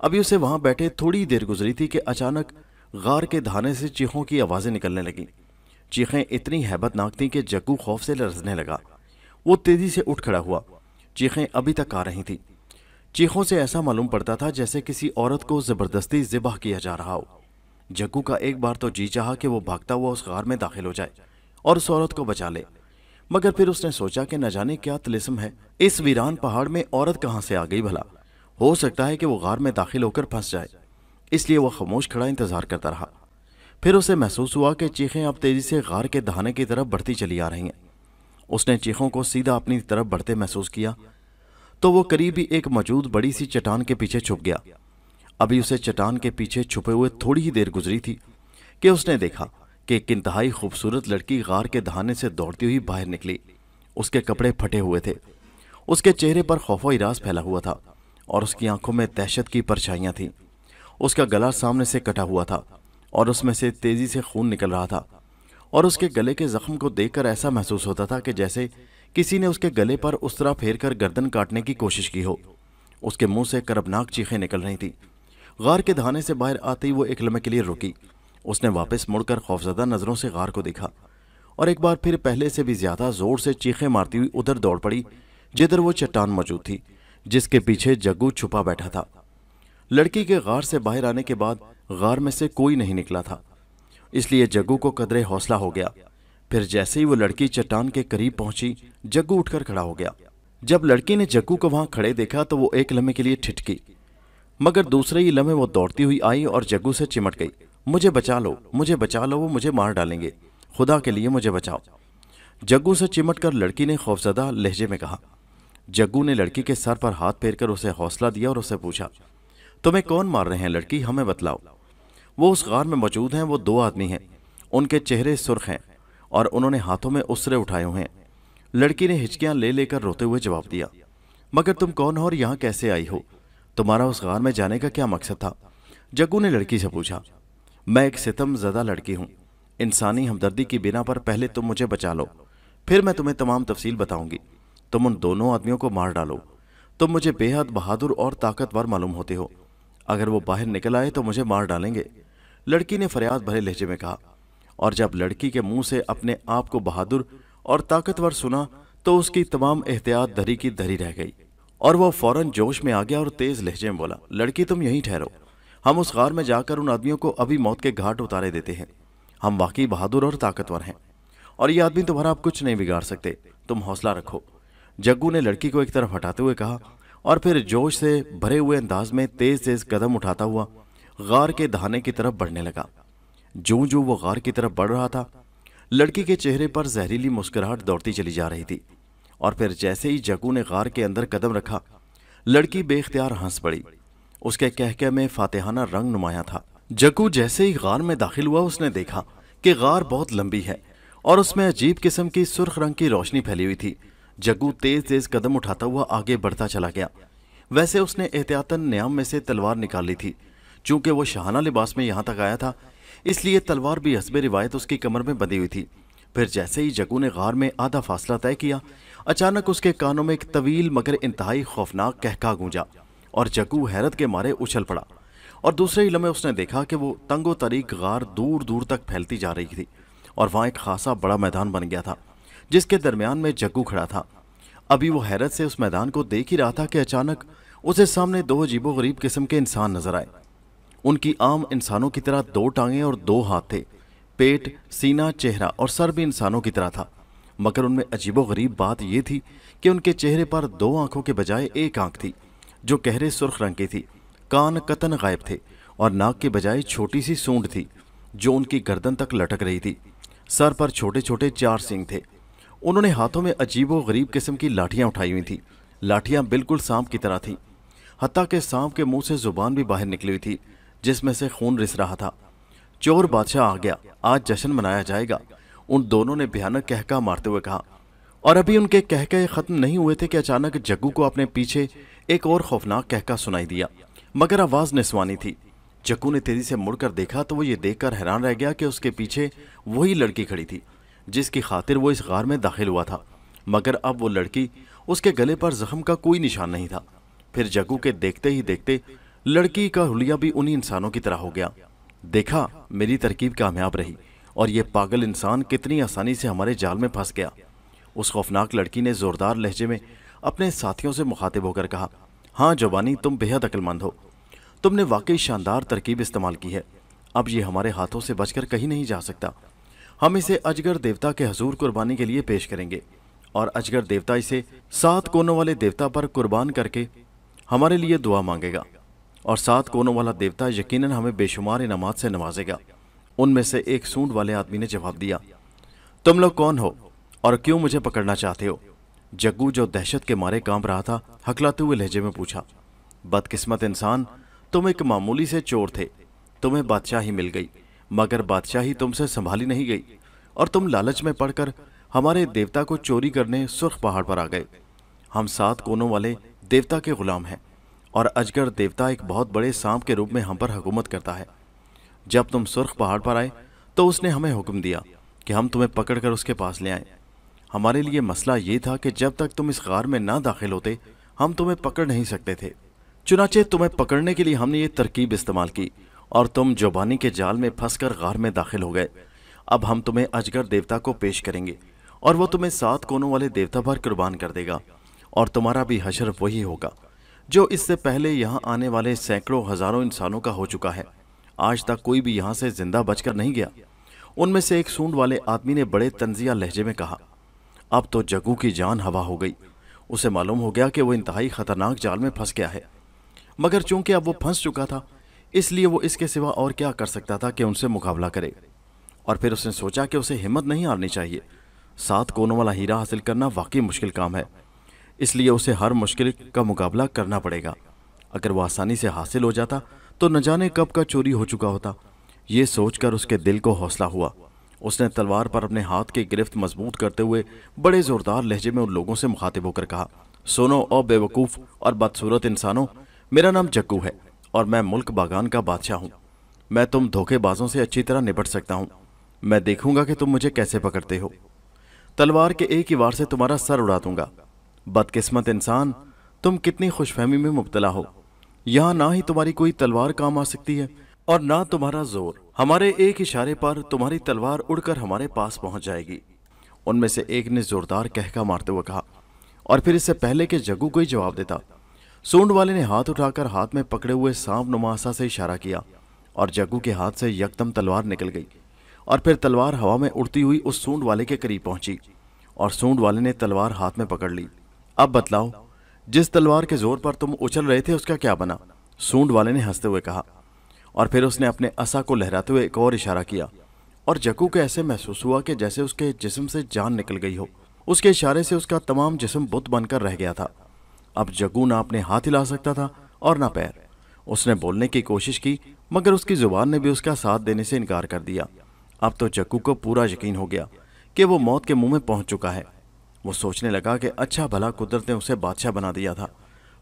अभी उसे वहाँ बैठे थोड़ी देर गुजरी थी कि अचानक गार के दहाने से चीखों की आवाज़ें निकलने लगी। चीखें इतनी हैबतनाक थी कि जग्गू खौफ से लरजने लगा। वो तेज़ी से उठ खड़ा हुआ। चीखें अभी तक आ रही थी। चीखों से ऐसा मालूम पड़ता था जैसे किसी औरत को ज़बरदस्ती जिबाह किया जा रहा हो। जग्गू का एक बार तो जी चाहा कि वो भागता हुआ उस गार में दाखिल हो जाए और उस औरत को बचा ले। मगर फिर उसने सोचा कि न जाने क्या तिलिस्म है। इस वीरान पहाड़ में औरत कहाँ से आ गई भला? हो सकता है कि वो गार में दाखिल होकर फंस जाए। इसलिए वह खामोश खड़ा इंतज़ार करता रहा। फिर उसे महसूस हुआ कि चीखें अब तेज़ी से गार के दहाने की तरफ़ बढ़ती चली आ रही हैं। उसने चीखों को सीधा अपनी तरफ़ बढ़ते महसूस किया तो वो करीब एक मौजूद बड़ी सी चट्टान के पीछे छुप गया। अभी उसे चट्टान के पीछे छुपे हुए थोड़ी ही देर गुजरी थी कि उसने देखा कि एक इंतहाई खूबसूरत लड़की गार के दहाने से दौड़ती हुई बाहर निकली। उसके कपड़े फटे हुए थे। उसके चेहरे पर खौफो इराज फैला हुआ था और उसकी आँखों में दहशत की परछाइयाँ थीं। उसका गला सामने से कटा हुआ था। और उसमें से तेज़ी से खून निकल रहा था। और उसके गले के जख्म को देखकर ऐसा महसूस होता था कि जैसे किसी ने उसके गले पर उस तरह फेर कर गर्दन काटने की कोशिश की हो। उसके मुँह से करबनाक चीखें निकल रही थी। गार के धाने से बाहर आते ही वो एक लम्हे के लिए रुकी। उसने वापस मुड़कर खौफजदा नज़रों से गार को देखा। और एक बार फिर पहले से भी ज़्यादा ज़ोर से चीखें मारती हुई उधर दौड़ पड़ी, जिधर वो चट्टान मौजूद थी, जिसके पीछे जग्गू छुपा बैठा था। लड़की के गार से बाहर आने के बाद गार में से कोई नहीं निकला था। इसलिए जग्गू को कदरे हौसला हो गया। फिर जैसे ही वो लड़की चट्टान के करीब पहुँची, जग्गू उठकर खड़ा हो गया। जब लड़की ने जग्गू को वहाँ खड़े देखा तो वो एक लम्हे के लिए ठिठकी। मगर दूसरे ही लम्हे वो दौड़ती हुई आई और जग्गू से चिमट गई। मुझे बचा लो, मुझे बचा लो, वो मुझे मार डालेंगे। खुदा के लिए मुझे बचाओ। जग्गू से चिमट कर लड़की ने खौफजदा लहजे में कहा। जग्गू ने लड़की के सर पर हाथ फेर कर उसे हौसला दिया और उसे पूछा, तुम्हें कौन मार रहे हैं? लड़की, हमें बतलाओ। वो उस गार में मौजूद हैं, वो दो आदमी हैं। उनके चेहरे सुर्ख हैं और उन्होंने हाथों में उसरे उठाए हुए हैं। लड़की ने हिचकियाँ ले लेकर रोते हुए जवाब दिया, मगर तुम कौन हो और यहाँ कैसे आई हो? तुम्हारा उस गार में जाने का क्या मकसद था? जग्गू ने लड़की से पूछा, मैं एक सितम ज़दा लड़की हूँ। इंसानी हमदर्दी की बिना पर पहले तुम मुझे बचा लो, फिर मैं तुम्हें तमाम तफसील बताऊँगी। तुम उन दोनों आदमियों को मार डालो। तुम मुझे बेहद बहादुर और ताकतवर मालूम होते हो। अगर वो बाहर निकल आए तो मुझे मार डालेंगे। लड़की ने फरियाद भरे लहजे में कहा, और जब लड़की के मुँह से अपने आप को बहादुर और ताकतवर सुना तो उसकी तमाम एहतियात धरी की धरी रह गई। और वह फ़ौरन जोश में आ गया और तेज लहजे में बोला, लड़की, तुम यहीं ठहरो। हम उस गार में जाकर उन आदमियों को अभी मौत के घाट उतारे देते हैं। हम वाकई बहादुर और ताकतवर हैं। और ये आदमी तुम्हारा आप कुछ नहीं बिगाड़ सकते। तुम हौसला रखो। जग्गू ने लड़की को एक तरफ़ हटाते हुए कहा और फिर जोश से भरे हुए अंदाज में तेज तेज कदम उठाता हुआ गार के दहाने की तरफ़ बढ़ने लगा। जो जो वो गार की तरफ़ बढ़ रहा था, लड़की के चेहरे पर जहरीली मुस्कुराहट दौड़ती चली जा रही थी। और फिर जैसे ही जगू ने गार के अंदर कदम रखा, लड़की बेख्तियार हंस पड़ी। उसके कहके में फातेहाना रंग नुमाया था। जगू जैसे ही गार में दाखिल हुआ, उसने देखा कि गार बहुत लंबी है और उसमें अजीब किस्म की सुर्ख रंग की रोशनी फैली हुई थी। जग्गू तेज तेज कदम उठाता हुआ आगे बढ़ता चला गया। वैसे उसने एहतियातन न्याम में से तलवार निकाल ली थी, चूँकि वो शाहाना लिबास में यहाँ तक आया था, इसलिए तलवार भी हसब रिवायत उसकी कमर में बंधी हुई थी। फिर जैसे ही जग्गू ने गार में आधा फासला तय किया, अचानक उसके कानों में एक तवील मगर इंतहाई खौफनाक कहका गूंजा और जग्गू हैरत के मारे उछल पड़ा। और दूसरे ही लम्हे उसने देखा कि वो तंगो तरीक गार दूर दूर तक फैलती जा रही थी और वहाँ एक खासा बड़ा मैदान बन गया था। जिसके दरमियान में जग्गू खड़ा था। अभी वो हैरत से उस मैदान को देख ही रहा था कि अचानक उसे सामने दो अजीबो गरीब किस्म के इंसान नज़र आए। उनकी आम इंसानों की तरह दो टांगे और दो हाथ थे। पेट, सीना, चेहरा और सर भी इंसानों की तरह था। मगर उनमें अजीबो गरीब बात यह थी कि उनके चेहरे पर दो आँखों के बजाय एक आँख थी, जो गहरे सुर्ख रंग की थी। कान कतन गायब थे और नाक के बजाय छोटी सी सूंड थी, जो उनकी गर्दन तक लटक रही थी। सर पर छोटे छोटे चार सिंह थे। उन्होंने हाथों में अजीबो गरीब किस्म की लाठियाँ उठाई हुई थी। लाठियाँ बिल्कुल सांप की तरह थी। हत्या के सांप के मुँह से ज़ुबान भी बाहर निकली हुई थी, जिसमें से खून रिस रहा था। चोर बादशाह आ गया। आज जश्न मनाया जाएगा। उन दोनों ने भयानक कहका मारते हुए कहा। और अभी उनके कहके खत्म नहीं हुए थे कि अचानक जग्गू को अपने पीछे एक और खौफनाक कहका सुनाई दिया। मगर आवाज़ निस्वानी थी। जग्गू ने तेज़ी से मुड़कर देखा तो वो ये देखकर हैरान रह गया कि उसके पीछे वही लड़की खड़ी थी। जिसकी खातिर वो इस गार में दाखिल हुआ था। मगर अब वो लड़की उसके गले पर जख्म का कोई निशान नहीं था। फिर जगू के देखते ही देखते लड़की का हुलिया भी उन्हीं इंसानों की तरह हो गया। देखा, मेरी तरकीब कामयाब रही और ये पागल इंसान कितनी आसानी से हमारे जाल में फंस गया। उस खौफनाक लड़की ने जोरदार लहजे में अपने साथियों से मुखातिब होकर कहा हाँ जवानी, तुम बेहद अक्लमंद हो। तुमने वाकई शानदार तरकीब इस्तेमाल की है। अब ये हमारे हाथों से बचकर कहीं नहीं जा सकता। हम इसे अजगर देवता के हजूर कुर्बानी के लिए पेश करेंगे और अजगर देवता इसे सात कोनों वाले देवता पर कुर्बान करके हमारे लिए दुआ मांगेगा और सात कोनों वाला देवता यकीनन हमें बेशुमार इनामात से नवाजेगा। उनमें से एक सूंड वाले आदमी ने जवाब दिया, तुम लोग कौन हो और क्यों मुझे पकड़ना चाहते हो? जग्गू जो दहशत के मारे काँप रहा था, हकलाते हुए लहजे में पूछा, बदकिस्मत इंसान, तुम एक मामूली से चोर थे, तुम्हें बादशाही मिल गई। मगर बादशाही तुमसे संभाली नहीं गई और तुम लालच में पड़कर हमारे देवता को चोरी करने सुर्ख पहाड़ पर आ गए। हम सात कोनों वाले देवता के गुलाम हैं और अजगर देवता एक बहुत बड़े सांप के रूप में हम पर हुकूमत करता है। जब तुम सुर्ख पहाड़ पर आए तो उसने हमें हुक्म दिया कि हम तुम्हें पकड़कर उसके पास ले आए। हमारे लिए मसला ये था कि जब तक तुम इस गार में ना दाखिल होते, हम तुम्हें पकड़ नहीं सकते थे। चुनाचे तुम्हें पकड़ने के लिए हमने ये तरकीब इस्तेमाल की और तुम जोबानी के जाल में फंसकर गार में दाखिल हो गए। अब हम तुम्हें अजगर देवता को पेश करेंगे और वो तुम्हें सात कोनों वाले देवता पर कुर्बान कर देगा और तुम्हारा भी हशर वही होगा, जो इससे पहले यहाँ आने वाले सैकड़ों हज़ारों इंसानों का हो चुका है। आज तक कोई भी यहाँ से ज़िंदा बचकर नहीं गया। उनमें से एक सूंड वाले आदमी ने बड़े तंजिया लहजे में कहा, अब तो जगू की जान हवा हो गई। उसे मालूम हो गया कि वो इंतहाई खतरनाक जाल में फंस गया है। मगर चूँकि अब वो फंस चुका था इसलिए वो इसके सिवा और क्या कर सकता था कि उनसे मुकाबला करे? और फिर उसने सोचा कि उसे हिम्मत नहीं हारनी चाहिए। सात कोनों वाला हीरा हासिल करना वाकई मुश्किल काम है। इसलिए उसे हर मुश्किल का मुकाबला करना पड़ेगा। अगर वह आसानी से हासिल हो जाता तो न जाने कब का चोरी हो चुका होता। ये सोचकर उसके दिल को हौसला हुआ। उसने तलवार पर अपने हाथ की गिरफ्त मज़बूत करते हुए बड़े जोरदार लहजे में उन लोगों से मुखातिब होकर कहा, सुनो और बेवकूफ़ और बदसूरत इंसानों, मेरा नाम जग्गू है। और मैं मुल्क बागान का बादशाह हूँ। मैं तुम धोखेबाजों से अच्छी तरह निपट सकता हूँ। मैं देखूँगा कि तुम मुझे कैसे पकड़ते हो। तलवार के एक ही वार से तुम्हारा सर उड़ा दूँगा। बदकिस्मत इंसान, तुम कितनी खुशफहमी में मुबतला हो। यहाँ ना ही तुम्हारी कोई तलवार काम आ सकती है और ना तुम्हारा ज़ोर। हमारे एक इशारे पर तुम्हारी तलवार उड़कर हमारे पास पहुँच जाएगी। उनमें से एक ने जोरदार कहका मारते हुए कहा और फिर इससे पहले के जगू को ही जवाब देता सूंड वाले ने हाथ उठाकर हाथ में पकड़े हुए सांप नुमासा से इशारा किया और जग्गू के हाथ से यकदम तलवार निकल गई और फिर तलवार हवा में उड़ती हुई उस सूंड वाले के करीब पहुँची और सूंड वाले ने तलवार हाथ में पकड़ ली। अब बतलाओ, जिस तलवार के ज़ोर पर तुम उछल रहे थे उसका क्या बना? सूंड वाले ने हँसते हुए कहा और फिर उसने अपने असा को लहराते हुए एक और इशारा किया और जग्गू को ऐसे महसूस हुआ कि जैसे उसके जिस्म से जान निकल गई हो। उसके इशारे से उसका तमाम जिस्म बुत बनकर रह गया था। अब जग्गू ना अपने हाथ हिला सकता था और ना पैर। उसने बोलने की कोशिश की, मगर उसकी ज़ुबान ने भी उसका साथ देने से इनकार कर दिया। अब तो जग्गू को पूरा यकीन हो गया कि वो मौत के मुँह में पहुँच चुका है। वो सोचने लगा कि अच्छा भला कुदरत ने उसे बादशाह बना दिया था।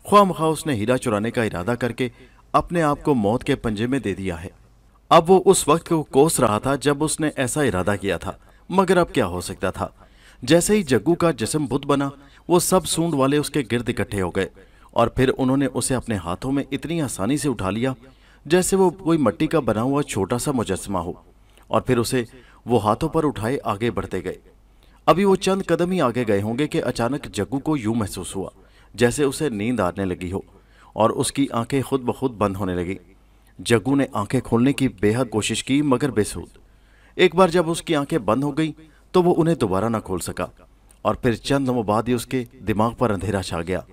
ख्वा मखा उसने हीरा चुराने का इरादा करके अपने आप को मौत के पंजे में दे दिया है। अब वो उस वक्त को कोस रहा था जब उसने ऐसा इरादा किया था, मगर अब क्या हो सकता था? जैसे ही जग्गू का जिसम बुद्ध बना वो सब सूंड वाले उसके गिर्द इकट्ठे हो गए और फिर उन्होंने उसे अपने हाथों में इतनी आसानी से उठा लिया जैसे वो कोई मट्टी का बना हुआ छोटा सा मुजस्मा हो और फिर उसे वो हाथों पर उठाए आगे बढ़ते गए। अभी वो चंद कदम ही आगे गए होंगे कि अचानक जग्गू को यूँ महसूस हुआ, जैसे उसे नींद आने लगी हो और उसकी आँखें खुद ब खुद बंद होने लगी। जग्गू ने आँखें खोलने की बेहद कोशिश की मगर बेसूद एक बार जब उसकी आँखें बंद हो गई तो वो उन्हें दोबारा ना खोल सका। और फिर चंद लम्हों बाद ही उसके दिमाग पर अंधेरा छा गया।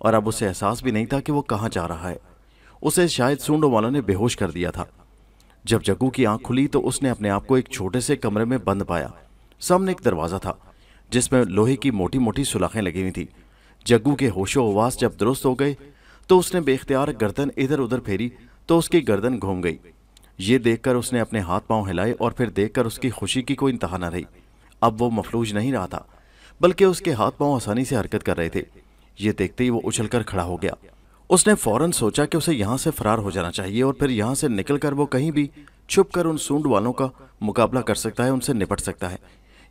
और अब उसे एहसास भी नहीं था कि वो कहाँ जा रहा है। उसे शायद सूंडों वालों ने बेहोश कर दिया था। जब जग्गू की आँख खुली तो उसने अपने आप को एक छोटे से कमरे में बंद पाया। सामने एक दरवाज़ा था, जिसमें लोहे की मोटी मोटी सुलाखें लगी हुई थी। जग्गू के होशो आवास जब दुरुस्त हो गए तो उसने बेख्तियार गर्दन इधर उधर फेरी तो उसकी गर्दन घूम गई। ये देखकर उसने अपने हाथ पाँव हिलाए और फिर देखकर उसकी खुशी की कोई इंतहा न रही। अब वो मफलूज नहीं रहा था। बल्कि उसके हाथ पाँव आसानी से हरकत कर रहे थे। ये देखते ही वो उछलकर खड़ा हो गया। उसने फ़ौरन सोचा कि उसे यहाँ से फरार हो जाना चाहिए और फिर यहाँ से निकलकर वो कहीं भी छुप कर उन सूंड वालों का मुकाबला कर सकता है, उनसे निपट सकता है।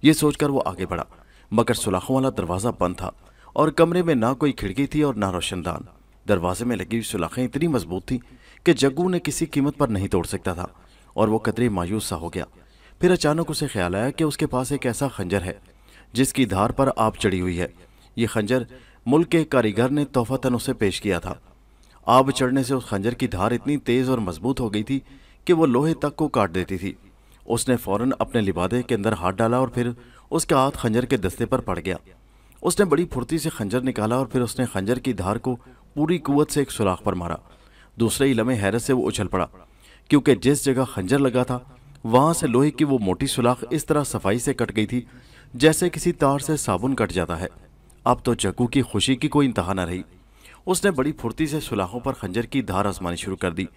ये सोचकर वो आगे बढ़ा। मगर सुलाखों वाला दरवाज़ा बंद था और कमरे में ना कोई खिड़की थी और ना रोशनदान। दरवाजे में लगी हुई सुलाखें इतनी मज़बूत थी कि जग्गू ने किसी कीमत पर नहीं तोड़ सकता था और वो कतरे मायूस सा हो गया। फिर अचानक उसे ख्याल आया कि उसके पास एक ऐसा खंजर है। जिसकी धार पर आप चढ़ी हुई है। ये खंजर मुल्क के कारीगर ने तोहफतन उसे पेश किया था। आब चढ़ने से उस खंजर की धार इतनी तेज और मज़बूत हो गई थी कि वो लोहे तक को काट देती थी। उसने फ़ौरन अपने लिबादे के अंदर हाथ डाला और फिर उसका हाथ खंजर के दस्ते पर पड़ गया। उसने बड़ी फुर्ती से खंजर निकाला और फिर उसने खंजर की धार को पूरी कुवत से एक सुराख पर मारा। दूसरे ही लम्हे हैरत से वो उछल पड़ा, क्योंकि जिस जगह खंजर लगा था, वहाँ से लोहे की वो मोटी सुलाख इस तरह सफ़ाई से कट गई थी जैसे किसी तार से साबुन कट जाता है। अब तो जग्गू की खुशी की कोई इंतहा न रही। उसने बड़ी फुर्ती से सुलाखों पर खंजर की धार आजमानी शुरू कर दी।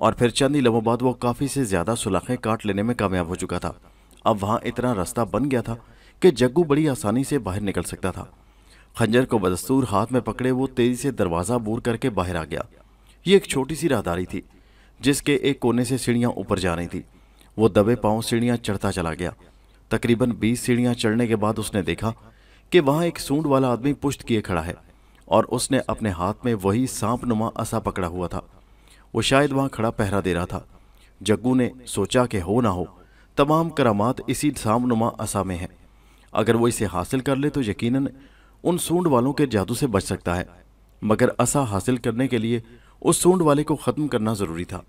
और फिर चंद ही लम्हों बाद वो काफ़ी से ज़्यादा सुलाखें काट लेने में कामयाब हो चुका था। अब वहाँ इतना रास्ता बन गया था कि जग्गू बड़ी आसानी से बाहर निकल सकता था। खंजर को बदस्तूर हाथ में पकड़े वो तेज़ी से दरवाज़ा बूर करके बाहर आ गया। ये एक छोटी सी राहदारी थी, जिसके एक कोने से सीढ़ियाँ ऊपर जा रही थी। वो दबे पाँव सीढ़ियाँ चढ़ता चला गया। तकरीबन बीस सीढ़ियाँ चढ़ने के बाद उसने देखा कि वहाँ एक सूंड वाला आदमी पुष्ट किए खड़ा है और उसने अपने हाथ में वही सांप नुमा असा पकड़ा हुआ था। वो शायद वहाँ खड़ा पहरा दे रहा था। जग्गू ने सोचा कि हो ना हो, तमाम करामात इसी सांप नुमा असा में है। अगर वो इसे हासिल कर ले तो यकीनन उन सूंड वालों के जादू से बच सकता है। मगर असा हासिल करने के लिए उस सूंड वाले को ख़त्म करना ज़रूरी था।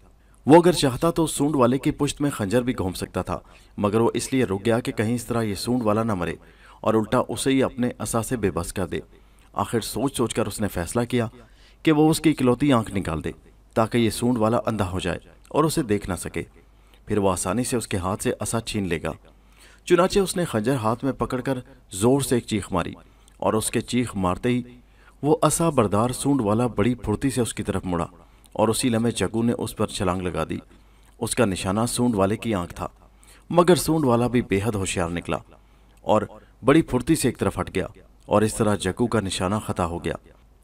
वो अगर चाहता तो सूंड वाले की पुश्त में खंजर भी घूम सकता था, मगर वो इसलिए रुक गया कि कहीं इस तरह ये सूंड वाला ना मरे और उल्टा उसे ही अपने असा से बेबस कर दे। आखिर सोच सोच कर उसने फैसला किया कि वो उसकी इकलौती आँख निकाल दे, ताकि ये सूंड वाला अंधा हो जाए और उसे देख ना सके। फिर वो आसानी से उसके हाथ से असा छीन लेगा। चुनाचे उसने खंजर हाथ में पकड़कर ज़ोर से एक चीख मारी और उसके चीख मारते ही वो असा बरदार सूंड वाला बड़ी फुर्ती से उसकी तरफ़ मुड़ा। और उसी लम्हे जगू ने उस पर छलांग लगा दी। उसका निशाना सूंड वाले की आँख था, मगर सूंड वाला भी बेहद होशियार निकला और बड़ी फुर्ती से एक तरफ़ हट गया और इस तरह जग्गू का निशाना खता हो गया।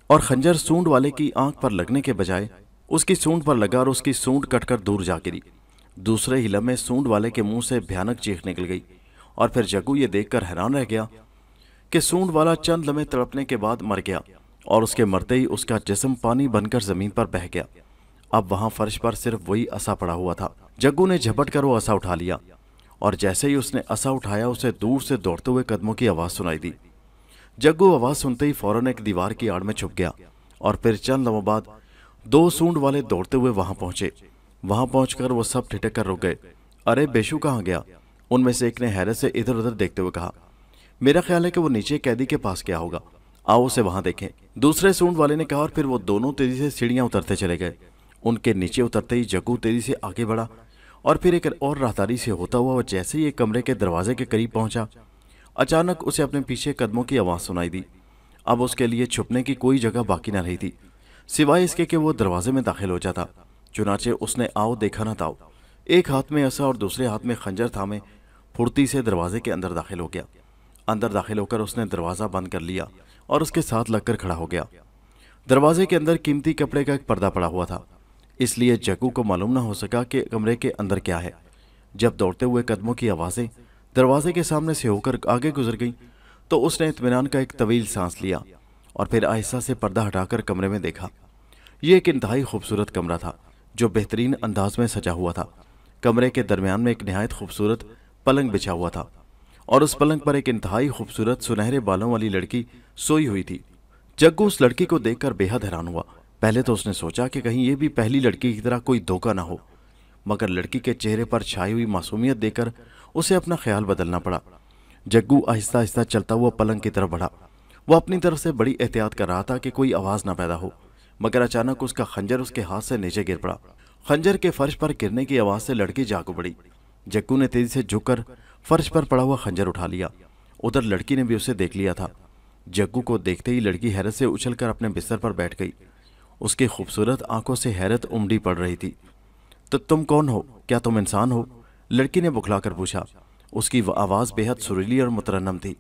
और खंजर सूंड वाले की आँख पर लगने के बजाय उसकी सूंड पर लगा और उसकी सूंड कटकर दूर जा गिरी। दूसरे ही लम्हे सूंड वाले के मुँह से भयानक चीख निकल गई और फिर जग्गू ये देखकर हैरान रह गया कि सूंड वाला चंद लम्हे तड़पने के बाद मर गया और उसके मरते ही उसका जिस्म पानी बनकर ज़मीन पर बह गया। अब वहाँ फर्श पर सिर्फ़ वही असा पड़ा हुआ था। जग्गू ने झपट कर वो असा उठा लिया, और जैसे ही उसने असा उठाया, उसे दूर से दौड़ते हुए कदमों की आवाज़ सुनाई दी। जग्गू आवाज़ सुनते ही फ़ौरन एक दीवार की आड़ में छुप गया, और फिर चंद लम्हों बाद दो सूंड वाले दौड़ते हुए वहाँ पहुँचे। वहाँ पहुंचकर वो सब ठिठक कर रुक गए। अरे, बेशु कहाँ गया? उनमें से एक ने हैरत से इधर उधर देखते हुए कहा, मेरा ख्याल है कि वो नीचे कैदी के पास क्या होगा। आओ उसे वहाँ देखें। दूसरे सूंड वाले ने कहा, और फिर वो दोनों तेज़ी से सीढ़ियाँ उतरते चले गए। उनके नीचे उतरते ही जग्गू तेज़ी से आगे बढ़ा और फिर एक और राहदारी से होता हुआ वो जैसे ही एक कमरे के दरवाजे के करीब पहुँचा, अचानक उसे अपने पीछे कदमों की आवाज़ सुनाई दी। अब उसके लिए छुपने की कोई जगह बाकी न रही थी, सिवाय इसके कि वो दरवाजे में दाखिल हो जाता। चुनाचे उसने आओ देखा ना ताओ, एक हाथ में ऐसा और दूसरे हाथ में खंजर थामे, फुर्ती से दरवाजे के अंदर दाखिल हो गया। अंदर दाखिल होकर उसने दरवाज़ा बंद कर लिया और उसके साथ लगकर खड़ा हो गया। दरवाजे के अंदर कीमती कपड़े का एक पर्दा पड़ा हुआ था। इसलिए जग्गू को मालूम ना हो सका कि कमरे के अंदर क्या है। जब दौड़ते हुए कदमों की आवाज़ें दरवाजे के सामने से होकर आगे गुजर गईं तो उसने इतमान का एक तवील सांस लिया और फिर आहिस्ता से पर्दा हटाकर कमरे में देखा। यह एक इंतहाई खूबसूरत कमरा था, जो बेहतरीन अंदाज में सजा हुआ था। कमरे के दरमियान में एक नहायत खूबसूरत पलंग बिछा हुआ था और उस पलंग पर एक इंतहाई खूबसूरत सुनहरे बालों वाली लड़की सोई हुई थी। जग्गू उस लड़की को देखकर बेहद हैरान हुआ। पहले तो उसने सोचा कि कहीं ये भी पहली लड़की की तरह कोई धोखा ना हो, मगर लड़की के चेहरे पर छाई हुई मासूमियत देकर उसे अपना ख्याल बदलना पड़ा। जग्गू आहिस्ता आहिस्ता चलता हुआ पलंग की तरफ़ बढ़ा। वह अपनी तरफ़ से बड़ी एहतियात कर रहा था कि कोई आवाज़ ना पैदा हो, मगर अचानक उसका खंजर उसके हाथ से नीचे गिर पड़ा। खंजर के फर्श पर गिरने की आवाज़ से लड़की जागू पड़ी जग्गू ने तेज़ी से झुककर फर्श पर पड़ा हुआ खंजर उठा लिया। उधर लड़की ने भी उसे देख लिया था। जग्गू को देखते ही लड़की हैरत से उछलकर अपने बिस्तर पर बैठ गई। उसकी खूबसूरत आँखों से हैरत उमड़ी पड़ रही थी। तो तुम कौन हो? क्या तुम इंसान हो? लड़की ने बुखलाकर पूछा। उसकी आवाज़ बेहद सुरीली और मुतरनम थी।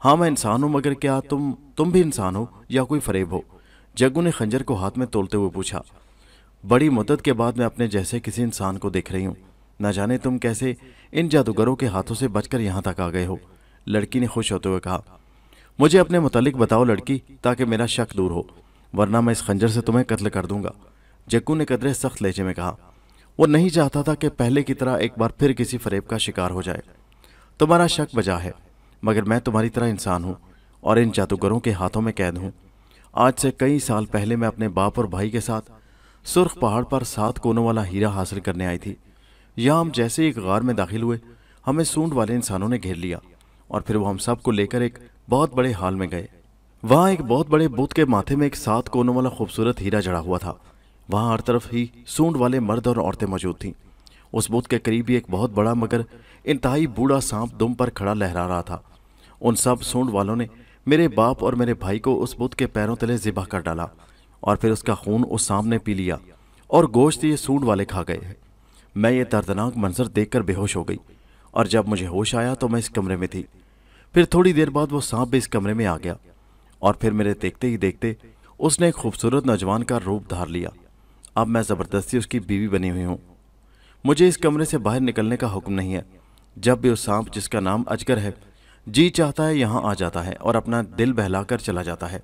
हाँ मैं इंसान हूँ, मगर क्या तुम तुम भी इंसान हो या कोई फरेब हो? जग्गू ने खंजर को हाथ में तोलते हुए पूछा। बड़ी मदद के बाद मैं अपने जैसे किसी इंसान को देख रही हूँ। न जाने तुम कैसे इन जादूगरों के हाथों से बचकर यहाँ तक आ गए हो? लड़की ने खुश होते हुए कहा। मुझे अपने मुतालिक बताओ लड़की, ताकि मेरा शक दूर हो। वरना मैं इस खंजर से तुम्हें कत्ल कर दूँगा। जक्कू ने कदरे सख्त लेचे में कहा, वो नहीं चाहता था कि पहले की तरह एक बार फिर किसी फरेब का शिकार हो जाए। तुम्हारा शक बजा है, मगर मैं तुम्हारी तरह इंसान हूँ और इन जादूगरों के हाथों में कैद हूँ। आज से कई साल पहले मैं अपने बाप और भाई के साथ सुर्ख पहाड़ पर सात कोनों वाला हीरा हासिल करने आई थी। यहाँ हम जैसे एक गार में दाखिल हुए, हमें सूंड वाले इंसानों ने घेर लिया और फिर वो हम सबको लेकर एक बहुत बड़े हाल में गए। वहाँ एक बहुत बड़े बुत के माथे में एक सात कोनों वाला खूबसूरत हीरा जड़ा हुआ था। वहाँ हर तरफ़ ही सूंड वाले मर्द और औरतें मौजूद थीं। उस बुत के करीब ही एक बहुत बड़ा मगर इंतहाई बूढ़ा सांप दुम पर खड़ा लहरा रहा था। उन सब सूंड वालों ने मेरे बाप और मेरे भाई को उस बुत के पैरों तले जिबा कर डाला और फिर उसका खून उस सांप ने पी लिया और गोश्त ये सूंड वाले खा गए मैं ये दर्दनाक मंजर देखकर बेहोश हो गई और जब मुझे होश आया तो मैं इस कमरे में थी। फिर थोड़ी देर बाद वो सांप भी इस कमरे में आ गया। और फिर मेरे देखते ही देखते उसने एक खूबसूरत नौजवान का रूप धार लिया। अब मैं ज़बरदस्ती उसकी बीवी बनी हुई हूँ। मुझे इस कमरे से बाहर निकलने का हुक्म नहीं है। जब भी उस सांप, जिसका नाम अजगर है, जी चाहता है, यहाँ आ जाता है और अपना दिल बहलाकर चला जाता है।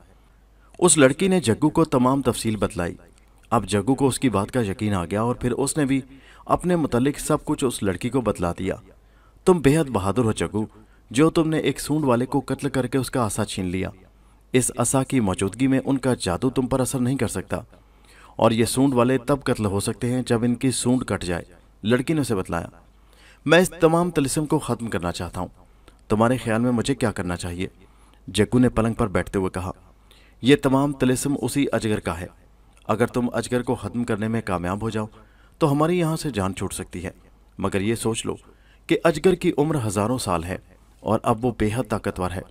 उस लड़की ने जग्गू को तमाम तफसील बतलाई। अब जग्गू को उसकी बात का यकीन आ गया और फिर उसने भी अपने मुतलिक सब कुछ उस लड़की को बतला दिया। तुम बेहद बहादुर हो जग्गू, जो तुमने एक सूंड वाले को कत्ल करके उसका आशा छीन लिया। इस असा की मौजूदगी में उनका जादू तुम पर असर नहीं कर सकता। और ये सूंड वाले तब कत्ल हो सकते हैं जब इनकी सूंड कट जाए, लड़की ने उसे बतलाया। मैं इस तमाम तलिसम को ख़त्म करना चाहता हूँ। तुम्हारे ख्याल में मुझे क्या करना चाहिए? जग्गू ने पलंग पर बैठते हुए कहा यह तमाम तलिसम उसी अजगर का है। अगर तुम अजगर को ख़त्म करने में कामयाब हो जाओ तो हमारी यहाँ से जान छूट सकती है। मगर ये सोच लो कि अजगर की उम्र हज़ारों साल है और अब वो बेहद ताकतवर है।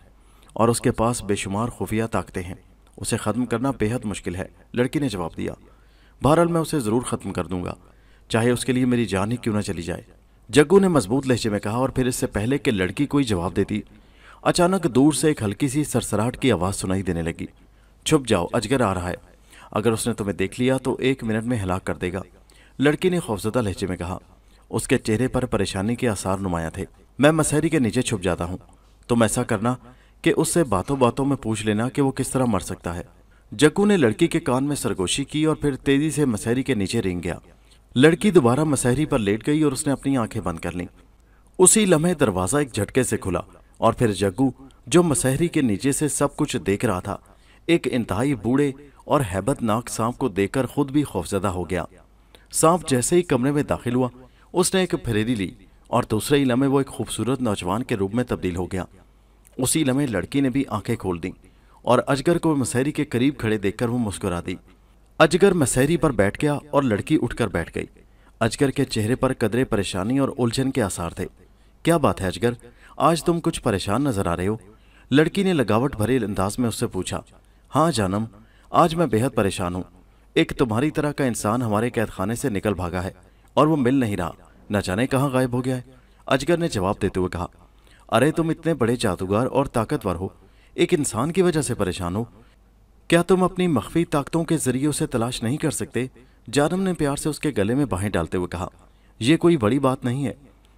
और उसके पास बेशुमार खुफिया ताकतें हैं। उसे ख़त्म करना बेहद मुश्किल है। लड़की ने जवाब दिया, बहरहाल मैं उसे ज़रूर ख़त्म कर दूँगा। चाहे उसके लिए मेरी जान ही क्यों ना चली जाए। जग्गू ने मज़बूत लहजे में कहा और फिर इससे पहले कि लड़की कोई जवाब देती, अचानक दूर से एक हल्की सी सरसराहट की आवाज़ सुनाई देने लगी। छुप जाओ, अजगर आ रहा है। अगर उसने तुम्हें देख लिया तो एक मिनट में हलाक कर देगा। लड़की ने खौफजदा लहजे में कहा, उसके चेहरे पर परेशानी के आसार नुमाया थे। मैं मसहरी के नीचे छुप जाता हूँ। तुम ऐसा करना कि उससे बातों बातों में पूछ लेना कि वो किस तरह मर सकता है। जग्गू ने लड़की के कान में सरगोशी की और फिर तेज़ी से मसहरी के नीचे रेंग गया। लड़की दोबारा मसहरी पर लेट गई और उसने अपनी आँखें बंद कर लीं। उसी लम्हे दरवाज़ा एक झटके से खुला और फिर जग्गू, जो मसहरी के नीचे से सब कुछ देख रहा था, एक इंतहाई बूढ़े और हैबतनाक सांप को देखकर खुद भी खौफजदा हो गया। सांप जैसे ही कमरे में दाखिल हुआ, उसने एक फेरी ली और दूसरे ही लम्हे वो एक खूबसूरत नौजवान के रूप में तब्दील हो गया। उसी लम्हे लड़की ने भी आँखें खोल दी और अजगर को मसहरी के करीब खड़े देखकर वो मुस्कुरा दी। अजगर मसहरी पर बैठ गया और लड़की उठकर बैठ गई। अजगर के चेहरे पर कदरे परेशानी और उलझन के आसार थे। क्या बात है अजगर? आज तुम कुछ परेशान नज़र आ रहे हो। लड़की ने लगावट भरे अंदाज में उससे पूछा हाँ जानम, आज मैं बेहद परेशान हूँ। एक तुम्हारी तरह का इंसान हमारे कैद खाने से निकल भागा है और वो मिल नहीं रहा। न जाने कहाँ गायब हो गया है। अजगर ने जवाब देते हुए कहा अरे तुम इतने बड़े जादूगर और ताकतवर हो। एक इंसान की वजह से परेशान हो। क्या तुम अपनी मख्फी ताकतों के ज़रिए उसे तलाश नहीं कर सकते? जानम ने प्यार से उसके गले में बाहें डालते हुए कहा यह कोई बड़ी बात नहीं है।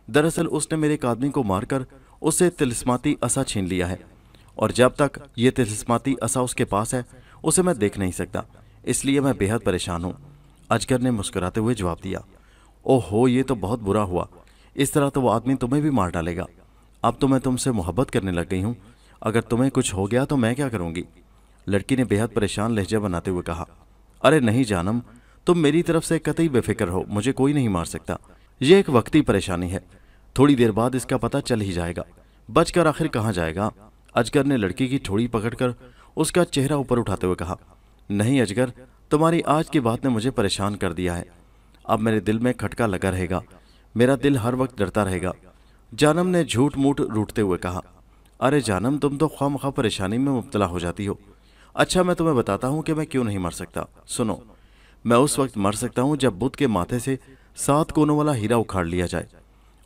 दरअसल उसने मेरे एक आदमी को मारकर उसे तिलस्माती असा छीन लिया है। और जब तक ये तिलस्माती असा उसके पास है, उसे मैं देख नहीं सकता। इसलिए मैं बेहद परेशान हूँ। अजगर ने मुस्कुराते हुए जवाब दिया, ओहो, ये तो बहुत बुरा हुआ। इस तरह तो वो आदमी तुम्हें भी मार डालेगा। अब तो मैं तुमसे मोहब्बत करने लग गई हूँ। अगर तुम्हें कुछ हो गया तो मैं क्या करूँगी? लड़की ने बेहद परेशान लहजा बनाते हुए कहा, अरे नहीं जानम, तुम मेरी तरफ़ से कतई बेफिक्र हो, मुझे कोई नहीं मार सकता। यह एक वक्ती परेशानी है। थोड़ी देर बाद इसका पता चल ही जाएगा। बचकर आखिर कहाँ जाएगा? अजगर ने लड़की की ठोड़ी पकड़कर उसका चेहरा ऊपर उठाते हुए कहा, नहीं अजगर, तुम्हारी आज की बात ने मुझे परेशान कर दिया है। अब मेरे दिल में खटका लगा रहेगा। मेरा दिल हर वक्त डरता रहेगा। जानम ने झूठ मूठ रूटते हुए कहा, अरे जानम, तुम तो ख्वाम खा परेशानी में मुबतला हो जाती हो। अच्छा मैं तुम्हें बताता हूँ कि मैं क्यों नहीं मर सकता। सुनो, मैं उस वक्त मर सकता हूँ जब बुद्ध के माथे से सात कोनों वाला हीरा उखाड़ लिया जाए,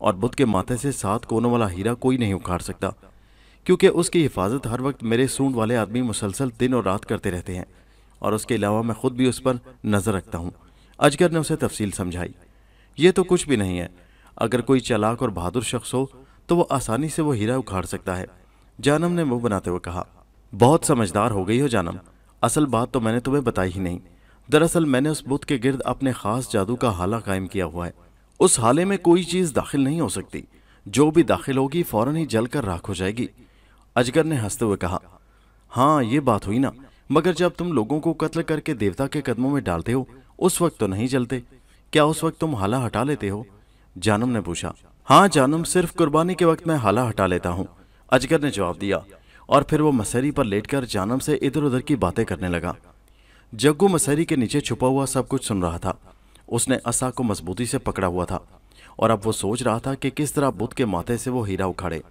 और बुद्ध के माथे से सात कोनों वाला हीरा कोई नहीं उखाड़ सकता, क्योंकि उसकी हिफाजत हर वक्त मेरे सूंड वाले आदमी मुसलसल दिन और रात करते रहते हैं, और उसके अलावा मैं खुद भी उस पर नज़र रखता हूँ। अजगर ने उसे तफसील समझाई, ये तो कुछ भी नहीं है। अगर कोई चलाक और बहादुर शख्स हो तो वो आसानी से वो हीरा उखाड़ सकता है। जानम ने मुँह बनाते हुए कहा, बहुत समझदार हो गई हो जानम। असल बात तो मैंने तुम्हें बताई ही नहीं। दरअसल मैंने उस बुत के गिर्द अपने खास जादू का हाला कायम किया हुआ है। उस हाले में कोई चीज़ दाखिल नहीं हो सकती। जो भी दाखिल होगी, फ़ौरन ही जलकर राख हो जाएगी। अजगर ने हँसते हुए कहा हाँ ये बात हुई ना। मगर जब तुम लोगों को कत्ल करके देवता के कदमों में डालते हो, उस वक्त तो नहीं जलते। क्या उस वक्त तुम हाला हटा लेते हो? जानम ने पूछा हाँ जानम, सिर्फ़ कुर्बानी के वक्त मैं हाला हटा लेता हूँ। अजगर ने जवाब दिया, और फिर वो मसहरी पर लेटकर जानम से इधर उधर की बातें करने लगा। जग्गू मसहरी के नीचे छुपा हुआ सब कुछ सुन रहा था। उसने असा को मजबूती से पकड़ा हुआ था, और अब वो सोच रहा था कि किस तरह बुद्ध के माथे से वो हीरा उखाड़े।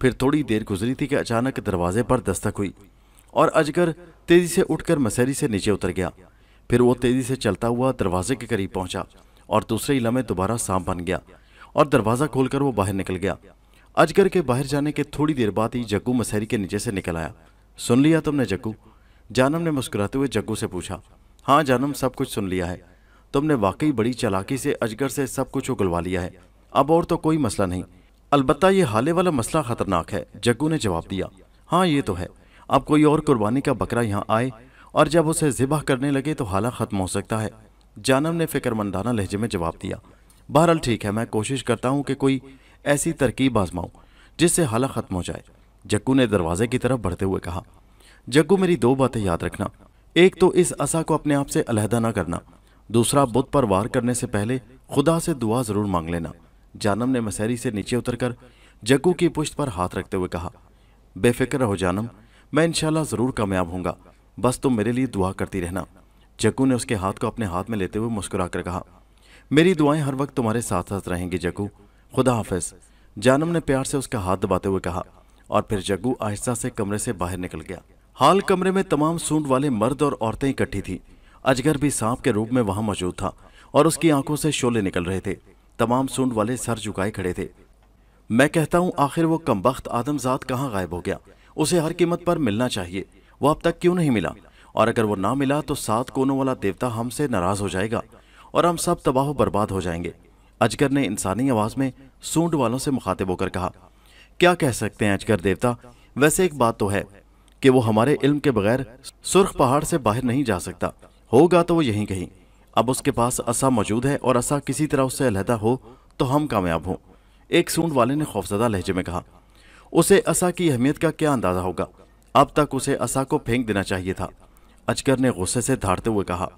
फिर थोड़ी देर गुजरी थी कि अचानक दरवाजे पर दस्तक हुई, और अजगर तेज़ी से उठकर मसहरी से नीचे उतर गया। फिर वो तेज़ी से चलता हुआ दरवाजे के करीब पहुँचा और दूसरे इला में दोबारा सांप बन गया और दरवाज़ा खोलकर वो बाहर निकल गया। अजगर के बाहर जाने के थोड़ी देर बाद ही जग्गू मसहरी के नीचे से निकल आया। सुन लिया तुमने जग्गू? जानम ने मुस्कुराते हुए जग्गू से पूछा हाँ जानम, सब कुछ सुन लिया है। तुमने वाकई बड़ी चालाकी से अजगर से सब कुछ उगलवा लिया है। अब और तो कोई मसला नहीं। अलबत्ता ये हाले वाला मसला खतरनाक है, जग्गू ने जवाब दिया। हाँ ये तो है। अब कोई और कुर्बानी का बकरा यहाँ आए और जब उसे जिबा करने लगे तो हाला खत्म हो सकता है। जानम ने फिक्रमंदाना लहजे में जवाब दिया, बहरहाल ठीक है, मैं कोशिश करता हूँ कि कोई ऐसी तरकीब आजमाऊं, जिससे हाला खत्म हो जाए, जग्गू ने दरवाजे की तरफ़ बढ़ते हुए कहा। जग्गू, मेरी दो बातें याद रखना। एक तो इस असा को अपने आप से अलहदा ना करना, दूसरा बुद्ध पर वार करने से पहले खुदा से दुआ ज़रूर मांग लेना। जानम ने मसहरी से नीचे उतरकर जग्गू की पुश्त पर हाथ रखते हुए कहा, बेफिक्र रहो जानम, मैं इंशाल्लाह ज़रूर कामयाब होऊँगा, बस तुम मेरे लिए दुआ करती रहना। जग्गू ने उसके हाथ को अपने हाथ में लेते हुए मुस्कुराकर कहा, मेरी दुआएँ हर वक्त तुम्हारे साथ साथ रहेंगी, जग्गू। खुदा हाफिज। जानम ने प्यार से उसका हाथ दबाते हुए कहा और फिर जग्गू आहिस्ता से कमरे से बाहर निकल गया। हाल कमरे में तमाम सूंड वाले मर्द और औरतें इकट्ठी थी। अजगर भी सांप के रूप में वहाँ मौजूद था और उसकी आँखों से शोले निकल रहे थे। तमाम सूंड वाले सर झुकाए खड़े थे। मैं कहता हूँ, आखिर वो कमबख्त आदमजात कहाँ गायब हो गया? उसे हर कीमत पर मिलना चाहिए। वो अब तक क्यों नहीं मिला? और अगर वो ना मिला तो सात कोनों वाला देवता हमसे नाराज़ हो जाएगा और हम सब तबाह बर्बाद हो जाएँगे। अजगर ने इंसानी आवाज़ में सूंड वालों से मुखातिब होकर कहा, क्या कह सकते हैं अजगर देवता? वैसे एक बात तो है कि वो हमारे इल्म के बगैर सुर्ख पहाड़ से बाहर नहीं जा सकता। होगा तो वो यहीं कहीं। अब उसके पास असा मौजूद है और असा किसी तरह उससे अलहदा हो तो हम कामयाब हों। एक सूंड वाले ने खौफजदा लहजे में कहा, उसे असा की अहमियत का क्या अंदाज़ा होगा? अब तक उसे असा को फेंक देना चाहिए था। अजगर ने गुस्से से धारते हुए कहा,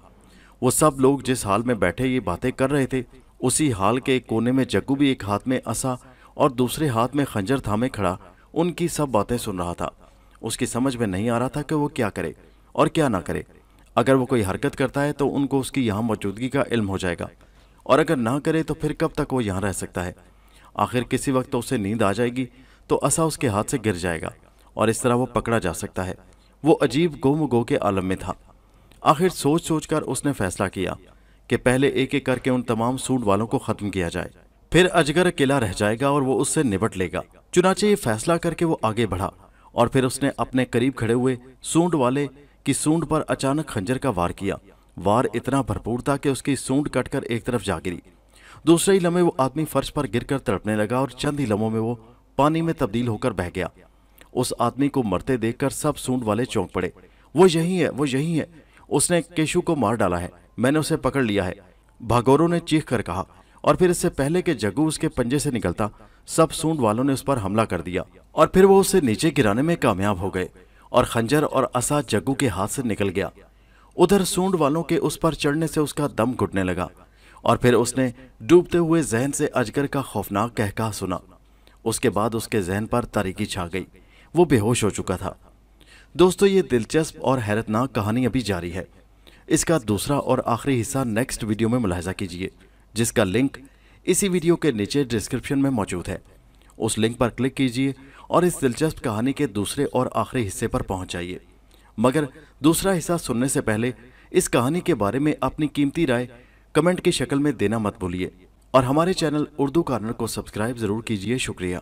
वो सब लोग जिस हाल में बैठे ये बातें कर रहे थे, उसी हाल के एक कोने में जग्गू भी एक हाथ में असा और दूसरे हाथ में खंजर थामे खड़ा, उनकी सब बातें सुन रहा था। उसकी समझ में नहीं आ रहा था कि वो क्या करे और क्या ना करे। अगर वो कोई हरकत करता है तो उनको उसकी यहाँ मौजूदगी का इल्म हो जाएगा। और अगर ना करे तो फिर कब तक वो यहाँ रह सकता है? आखिर किसी वक्त तो उसे नींद आ जाएगी तो असा उसके हाथ से गिर जाएगा और इस तरह वो पकड़ा जा सकता है। वो अजीब गोम गो के आलम में था। आखिर सोच सोच कर उसने फैसला किया कि पहले एक एक करके उन तमाम सूट वालों को खत्म किया जाए। फिर अजगर अकेला रह जाएगा और वो उससे निपट लेगा। चुनाचे ये फैसला करके वो आगे बढ़ा और फिर उसने अपने करीब खड़े हुए सूंड वाले की सूंड पर अचानक खंजर का वार किया। वार इतना भरपूर था कि उसकी सूंड कटकर एक तरफ़ जा गिरी। दूसरे ही लम्हे वो आदमी फर्श पर गिरकर तड़पने लगा और चंद ही लम्हों में वो पानी में तब्दील होकर बह गया। उस आदमी को मरते देखकर सब सूंड वाले चौंक पड़े। वो यही है, वो यही है। उसने केशु को मार डाला है। मैंने उसे पकड़ लिया है। भागोरों ने चीख कर कहा और फिर इससे पहले कि जग्गू उसके पंजे से निकलता, सब सूंड वालों ने उस पर हमला कर दिया और फिर वो उसे नीचे गिराने में कामयाब हो गए और खंजर और असा जग्गू के हाथ से निकल गया। उधर सूंड वालों के उस पर चढ़ने से उसका दम घुटने लगा और फिर उसने डूबते हुए जहन से अजगर का खौफनाक कहका सुना। उसके बाद उसके जहन पर तारीकी छा गई। वो बेहोश हो चुका था। दोस्तों, ये दिलचस्प और हैरतनाक कहानी अभी जारी है। इसका दूसरा और आखिरी हिस्सा नेक्स्ट वीडियो में मुलाहजा कीजिए, जिसका लिंक इसी वीडियो के नीचे डिस्क्रिप्शन में मौजूद है। उस लिंक पर क्लिक कीजिए और इस दिलचस्प कहानी के दूसरे और आखिरी हिस्से पर पहुँच जाइए मगर दूसरा हिस्सा सुनने से पहले इस कहानी के बारे में अपनी कीमती राय कमेंट की शक्ल में देना मत भूलिए। और हमारे चैनल उर्दू कार्नर को सब्सक्राइब ज़रूर कीजिए। शुक्रिया।